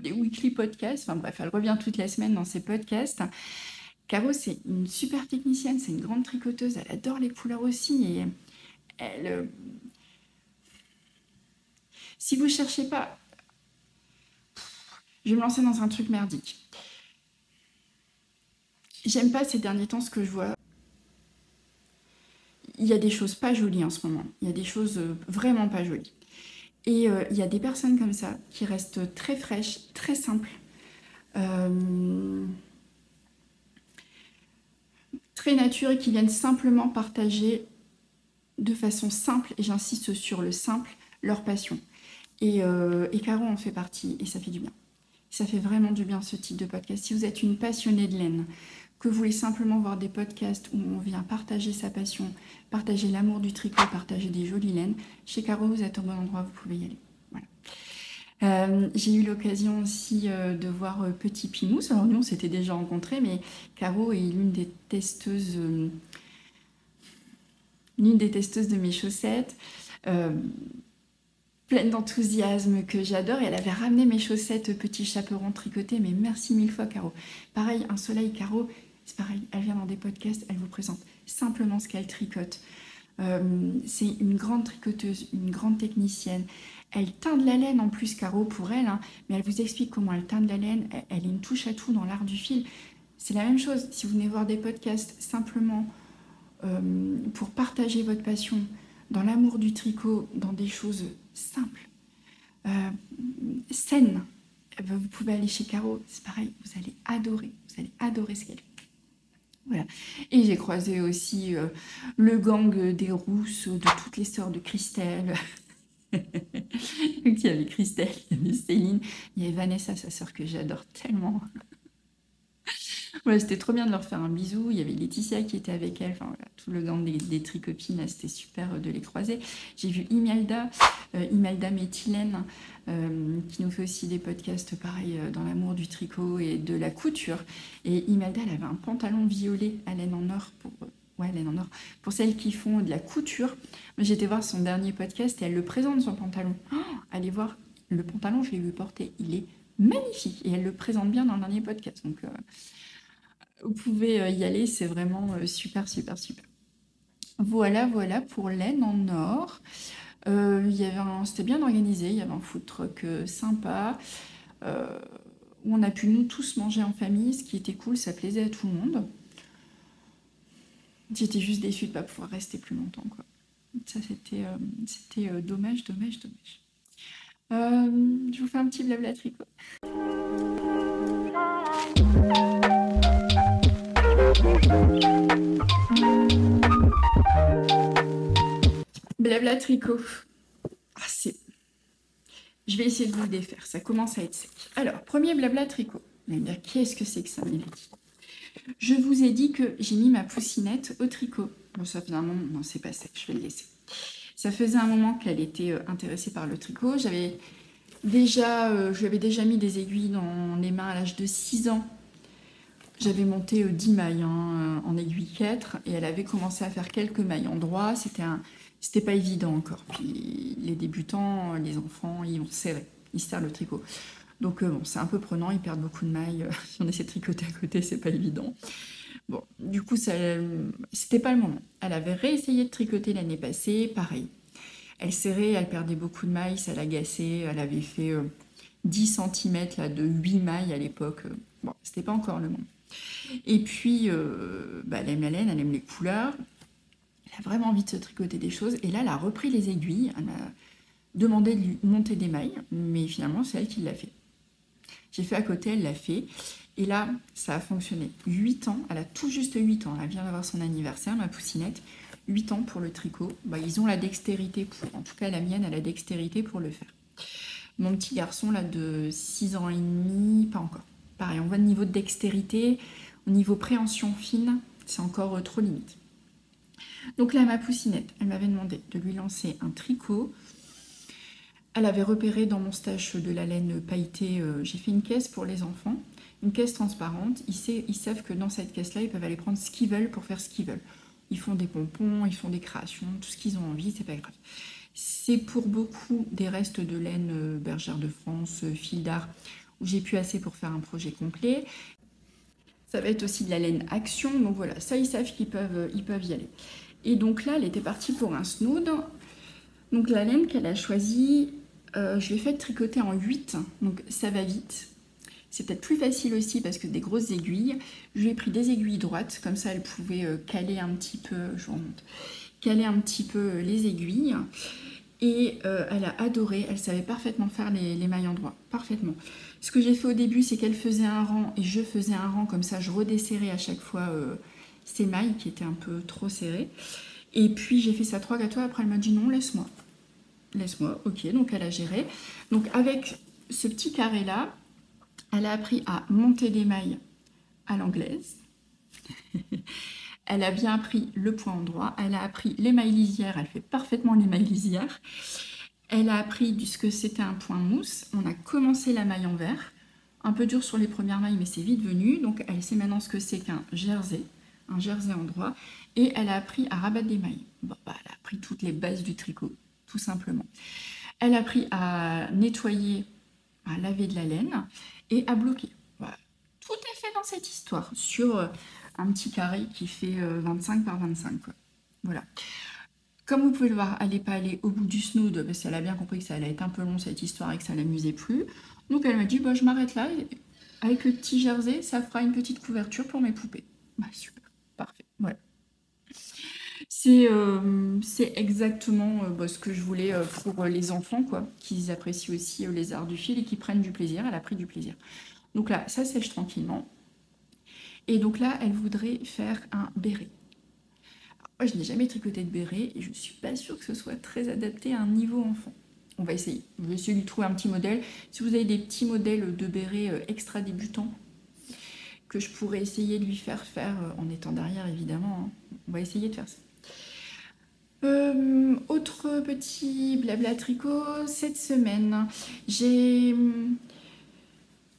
Des weekly podcasts. Enfin bref, elle revient toutes les semaines dans ses podcasts. Caro, c'est une super technicienne, c'est une grande tricoteuse, elle adore les couleurs aussi et elle. Euh, si vous cherchez pas, je vais me lancer dans un truc merdique. J'aime pas ces derniers temps ce que je vois. Il y a des choses pas jolies en ce moment. Il y a des choses euh, vraiment pas jolies. Et euh, il y a des personnes comme ça qui restent très fraîches, très simples. Euh, très nature et qui viennent simplement partager de façon simple, et j'insiste sur le simple, leur passion. Et, euh, et Caro en fait partie, et ça fait du bien. Ça fait vraiment du bien ce type de podcast. Si vous êtes une passionnée de laine, que vous voulez simplement voir des podcasts où on vient partager sa passion, partager l'amour du tricot, partager des jolies laines, chez Caro, vous êtes au bon endroit, vous pouvez y aller. Euh, j'ai eu l'occasion aussi euh, de voir euh, Petit Pimous. Alors nous, on s'était déjà rencontrés, mais Caro est l'une des testeuses, l'une des testeuses de mes chaussettes, pleine d'enthousiasme que j'adore. Elle avait ramené mes chaussettes Petit Chaperon tricoté, mais merci mille fois, Caro. Pareil, un soleil, Caro, c'est pareil. Elle vient dans des podcasts, elle vous présente simplement ce qu'elle tricote. c'est une grande tricoteuse, une grande technicienne. Elle teint de la laine en plus, Caro, pour elle, hein, mais elle vous explique comment elle teint de la laine. Elle, est une touche à tout dans l'art du fil. C'est la même chose. Si vous venez voir des podcasts simplement euh, pour partager votre passion dans l'amour du tricot, dans des choses simples, euh, saines, eh ben, vous pouvez aller chez Caro. C'est pareil, vous allez adorer. Vous allez adorer ce qu'elle fait. Et j'ai croisé aussi euh, le gang des rousses de toutes les sœurs de Christelle. il y avait Christelle, il y avait Céline, il y avait Vanessa, sa sœur que j'adore tellement. C'était trop bien de leur faire un bisou. Il y avait Laetitia qui était avec elle, tout le gang des, des tricopines, c'était super de les croiser. J'ai vu Imelda, euh, Imelda Méthylène, euh, qui nous fait aussi des podcasts pareil euh, dans l'amour du tricot et de la couture. Et Imelda, elle avait un pantalon violet à laine en or pour Ouais, en or. Pour celles qui font de la couture, été voir son dernier podcast et elle le présente son pantalon. Oh, allez voir, le pantalon, je l'ai vu porter. Il est magnifique et elle le présente bien dans le dernier podcast. Donc, euh, vous pouvez euh, y aller, c'est vraiment euh, super, super, super. Voilà, voilà pour laine en or. C'était bien organisé, il y avait un food truck sympa où on a pu nous tous manger en famille, ce qui était cool, ça plaisait à tout le monde. j'étais juste déçue de ne pas pouvoir rester plus longtemps. Ça, c'était euh, euh, dommage, dommage, dommage. Euh, je vous fais un petit blabla tricot. Blabla tricot. Ah, c'est... Je vais essayer de vous le défaire, ça commence à être sec. Alors, premier blabla tricot. Vous allez qu'est-ce que c'est que ça, Mélodie? Je vous ai dit que j'ai mis ma poussinette au tricot. Bon, ça fait un moment, non, c'est pas sec, je vais le laisser. Ça faisait un moment qu'elle était euh, intéressée par le tricot. J'avais déjà, euh, je lui avais déjà mis des aiguilles dans les mains à l'âge de 6 ans. J'avais monté 10 euh, mailles hein, en aiguille 4 et elle avait commencé à faire quelques mailles en droit. C'était un, pas évident encore. Puis les débutants, les enfants, ils vont serrer, ils serrent le tricot. Donc bon, c'est un peu prenant, ils perdent beaucoup de mailles. si on essaie de tricoter à côté, c'est pas évident. Bon, du coup, ça, c'était pas le moment. Elle avait réessayé de tricoter l'année passée, pareil. Elle serrait, elle perdait beaucoup de mailles, ça l'agaçait. Elle avait fait 10 euh, cm là, de 8 mailles à l'époque. Bon, c'était pas encore le moment. Et puis, euh, bah, elle aime la laine, elle aime les couleurs. Elle a vraiment envie de se tricoter des choses. Et là, elle a repris les aiguilles. Elle m'a demandé de lui monter des mailles, mais finalement, c'est elle qui l'a fait. J'ai fait à côté, elle l'a fait. Et là, ça a fonctionné. 8 ans, elle a tout juste 8 ans, elle vient d'avoir son anniversaire, ma poussinette. 8 ans pour le tricot. Bah, ils ont la dextérité pour, en tout cas la mienne a la dextérité pour le faire. Mon petit garçon là de 6 ans et demi, pas encore. Pareil, on voit le niveau de dextérité, au niveau préhension fine, c'est encore euh, trop limite. Donc là, ma poussinette, elle m'avait demandé de lui lancer un tricot. Elle avait repéré dans mon stage de la laine pailletée, euh, j'ai fait une caisse pour les enfants une caisse transparente, ils, ils savent que dans cette caisse-là, ils peuvent aller prendre ce qu'ils veulent pour faire ce qu'ils veulent. Ils font des pompons, ils font des créations, tout ce qu'ils ont envie, c'est pas grave. C'est pour beaucoup des restes de laine euh, bergère de France, fil d'art, où j'ai pu assez pour faire un projet complet. Ça va être aussi de la laine action, donc voilà, ça ils savent qu'ils peuvent, euh, ils peuvent y aller. Et donc là, elle était partie pour un snood. Donc la laine qu'elle a choisie, je l'ai fait tricoter en 8, donc ça va vite. C'est peut-être plus facile aussi parce que des grosses aiguilles. Je lui ai pris des aiguilles droites, comme ça elle pouvait euh, caler un petit peu, je vous remonte, caler un petit peu euh, les aiguilles. Et euh, elle a adoré, elle savait parfaitement faire les, mailles en droit, parfaitement. Ce que j'ai fait au début, c'est qu'elle faisait un rang et je faisais un rang, comme ça je redesserrais à chaque fois ces mailles qui étaient un peu trop serrées. Et puis j'ai fait ça trois gâteaux, après elle m'a dit non, laisse-moi. Laisse-moi, ok, donc elle a géré. Donc avec ce petit carré là, elle a appris à monter des mailles à l'anglaise. elle a bien appris le point endroit. Elle a appris les mailles lisières. Elle fait parfaitement les mailles lisières. Elle a appris ce que c'était un point mousse. On a commencé la maille en vert. Un peu dur sur les premières mailles, mais c'est vite venu. Donc elle sait maintenant ce que c'est qu'un jersey, un jersey en droit. Et elle a appris à rabattre des mailles. Bah, elle a appris toutes les bases du tricot, tout simplement. Elle a appris à nettoyer, à laver de la laine et à bloquer. Tout est fait dans cette histoire euh, un petit carré qui fait 25 euh, par 25. Voilà. Comme vous pouvez le voir, elle n'est pas allée au bout du snood parce qu'elle a bien compris que ça allait être un peu long cette histoire et que ça l'amusait plus. Donc elle m'a dit bah, je m'arrête là. Avec le petit jersey, ça fera une petite couverture pour mes poupées. Bah, super, parfait. Voilà. C'est euh, exactement bah, ce que je voulais pour les enfants, quoi, qu'ils apprécient aussi les arts du fil et qui prennent du plaisir. Elle a pris du plaisir. Donc là, ça sèche tranquillement. Et donc là, elle voudrait faire un béret. moi, je n'ai jamais tricoté de béret et je ne suis pas sûre que ce soit très adapté à un niveau enfant. On va essayer. Je vais essayer de lui trouver un petit modèle. Si vous avez des petits modèles de béret euh, extra débutants que je pourrais essayer de lui faire faire euh, en étant derrière, évidemment, hein. on va essayer de faire ça. Euh, autre petit blabla tricot, cette semaine, j'ai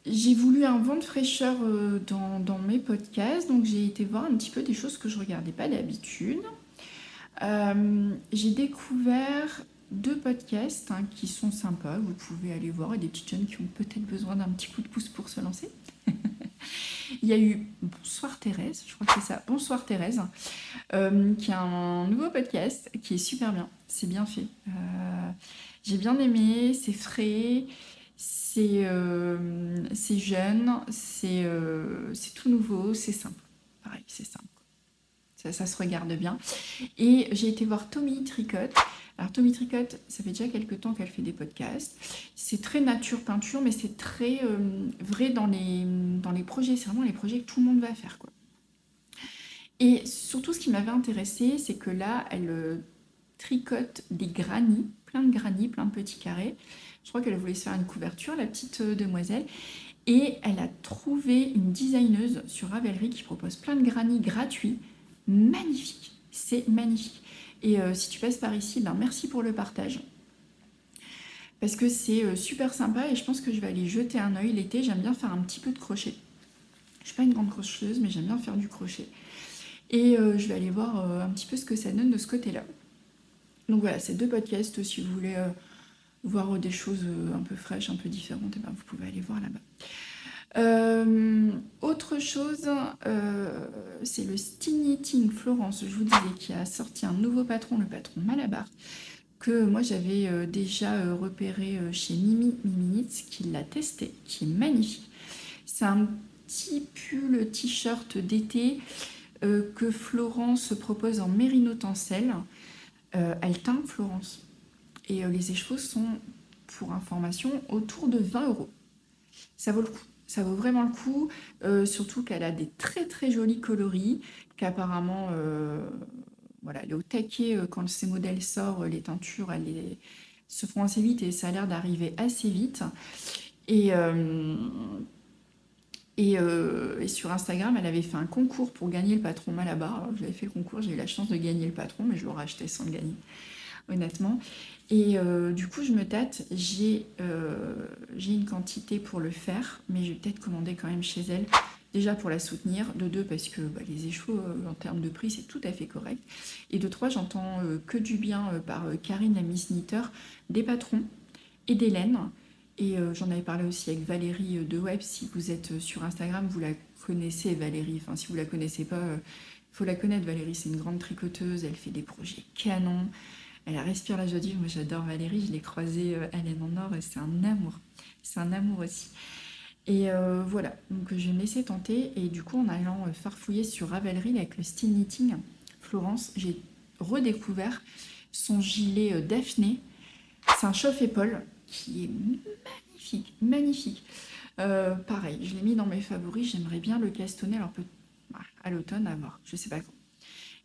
j'ai voulu un vent de fraîcheur euh, dans, mes podcasts, donc j'ai été voir un petit peu des choses que je regardais pas d'habitude. Euh, j'ai découvert deux podcasts hein, qui sont sympas, vous pouvez aller voir, et des petites jeunes qui ont peut-être besoin d'un petit coup de pouce pour se lancer. Il y a eu Bonsoir Thérèse, je crois que c'est ça, Bonsoir Thérèse, euh, qui a un nouveau podcast qui est super bien, c'est bien fait. j'ai bien aimé, c'est frais, euh, c'est jeune, euh, c'est tout nouveau, c'est simple. Pareil, c'est simple. ça, se regarde bien. Et j'ai été voir Tommy Tricotte. Alors Tommy Tricotte, ça fait déjà quelques temps qu'elle fait des podcasts. C'est très nature peinture, mais c'est très euh, vrai dans les, dans les projets. C'est vraiment les projets que tout le monde va faire. Et surtout, ce qui m'avait intéressé, c'est que là, elle tricote des granits, plein de granits, plein de petits carrés. Je crois qu'elle voulait se faire une couverture, la petite euh, demoiselle. Et elle a trouvé une designeuse sur Ravelry qui propose plein de granits gratuits. Magnifique, c'est magnifique. Et euh, si tu passes par ici, ben merci pour le partage. Parce que c'est euh, super sympa et je pense que je vais aller jeter un oeil l'été. J'aime bien faire un petit peu de crochet. Je suis pas une grande crocheteuse, mais j'aime bien faire du crochet. Et je vais aller voir un petit peu ce que ça donne de ce côté-là. Donc voilà, c'est deux podcasts. Si vous voulez voir des choses un peu fraîches, un peu différentes, et ben vous pouvez aller voir là-bas. Euh, autre chose, euh, c'est le Sting Florence, je vous disais, qui a sorti un nouveau patron, le patron Malabar, que moi j'avais euh, déjà repéré chez Mimi Miminitz, qui l'a testé, qui est magnifique. C'est un petit pull t-shirt d'été que Florence propose en mérino tencel. elle teint Florence. Et les écheveaux sont, pour information, autour de 20 euros. Ça vaut le coup. Ça vaut vraiment le coup, euh, surtout qu'elle a des très très jolis coloris, qu'apparemment, euh, voilà, elle est au taquet euh, quand ces modèles sortent, les teintures, elles se font assez vite et ça a l'air d'arriver assez vite. Et, et, sur Instagram, elle avait fait un concours pour gagner le patron Malabar. J'avais fait le concours, j'ai eu la chance de gagner le patron, mais je l'aurais acheté sans le gagner, honnêtement. Et euh, du coup, je me tâte, euh, j'ai une quantité pour le faire, mais je vais peut-être commander quand même chez elle, déjà pour la soutenir, de deux, parce que bah, les échos euh, en termes de prix, c'est tout à fait correct, et de trois, j'entends que du bien par Karine, la Miss Knitter, des patrons et d'Hélène, et j'en avais parlé aussi avec Valérie de Web, si vous êtes sur Instagram, vous la connaissez, Valérie, enfin si vous la connaissez pas, il faut la connaître, Valérie, c'est une grande tricoteuse, elle fait des projets canons, elle respire la joie de Moi, j'adore Valérie. Je l'ai croisée à Laine en Or et c'est un amour. C'est un amour aussi. Et euh, voilà, donc je vais me laisser tenter. Et du coup, en allant euh, farfouiller sur Ravelry avec le style knitting Florence, j'ai redécouvert son gilet euh, Daphné. C'est un chauffe-épaule qui est magnifique, magnifique. pareil, je l'ai mis dans mes favoris. J'aimerais bien le castonner. Alors, peut à l'automne, à voir. Je sais pas quand.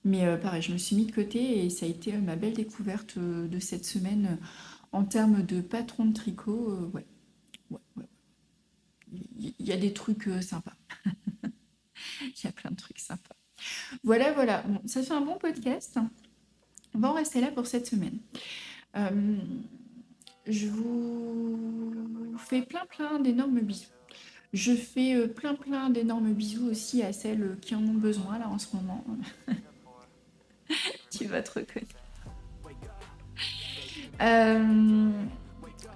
Mais euh, pareil, je me suis mis de côté et ça a été euh, ma belle découverte euh, de cette semaine en termes de patron de tricot. ouais. Il y a des trucs sympas. Il y a plein de trucs sympas. Voilà, voilà. Bon, ça fait un bon podcast. On va en rester là pour cette semaine. je vous fais plein plein d'énormes bisous. Je fais plein plein d'énormes bisous aussi à celles qui en ont besoin là en ce moment. tu vas te reconnaître. Euh,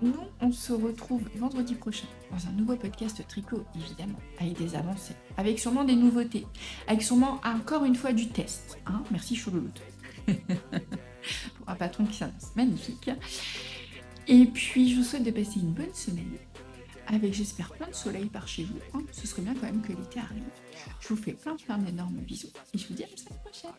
nous, on se retrouve vendredi prochain dans un nouveau podcast tricot, évidemment, avec des avancées, avec sûrement des nouveautés, avec sûrement encore une fois du test. Hein Merci Choulouloute. Pour un patron qui s'annonce magnifique. Et puis, je vous souhaite de passer une bonne semaine avec j'espère plein de soleil par chez vous. Hein. Ce serait bien quand même que l'été arrive. Je vous fais plein plein d'énormes bisous et je vous dis à la semaine prochaine.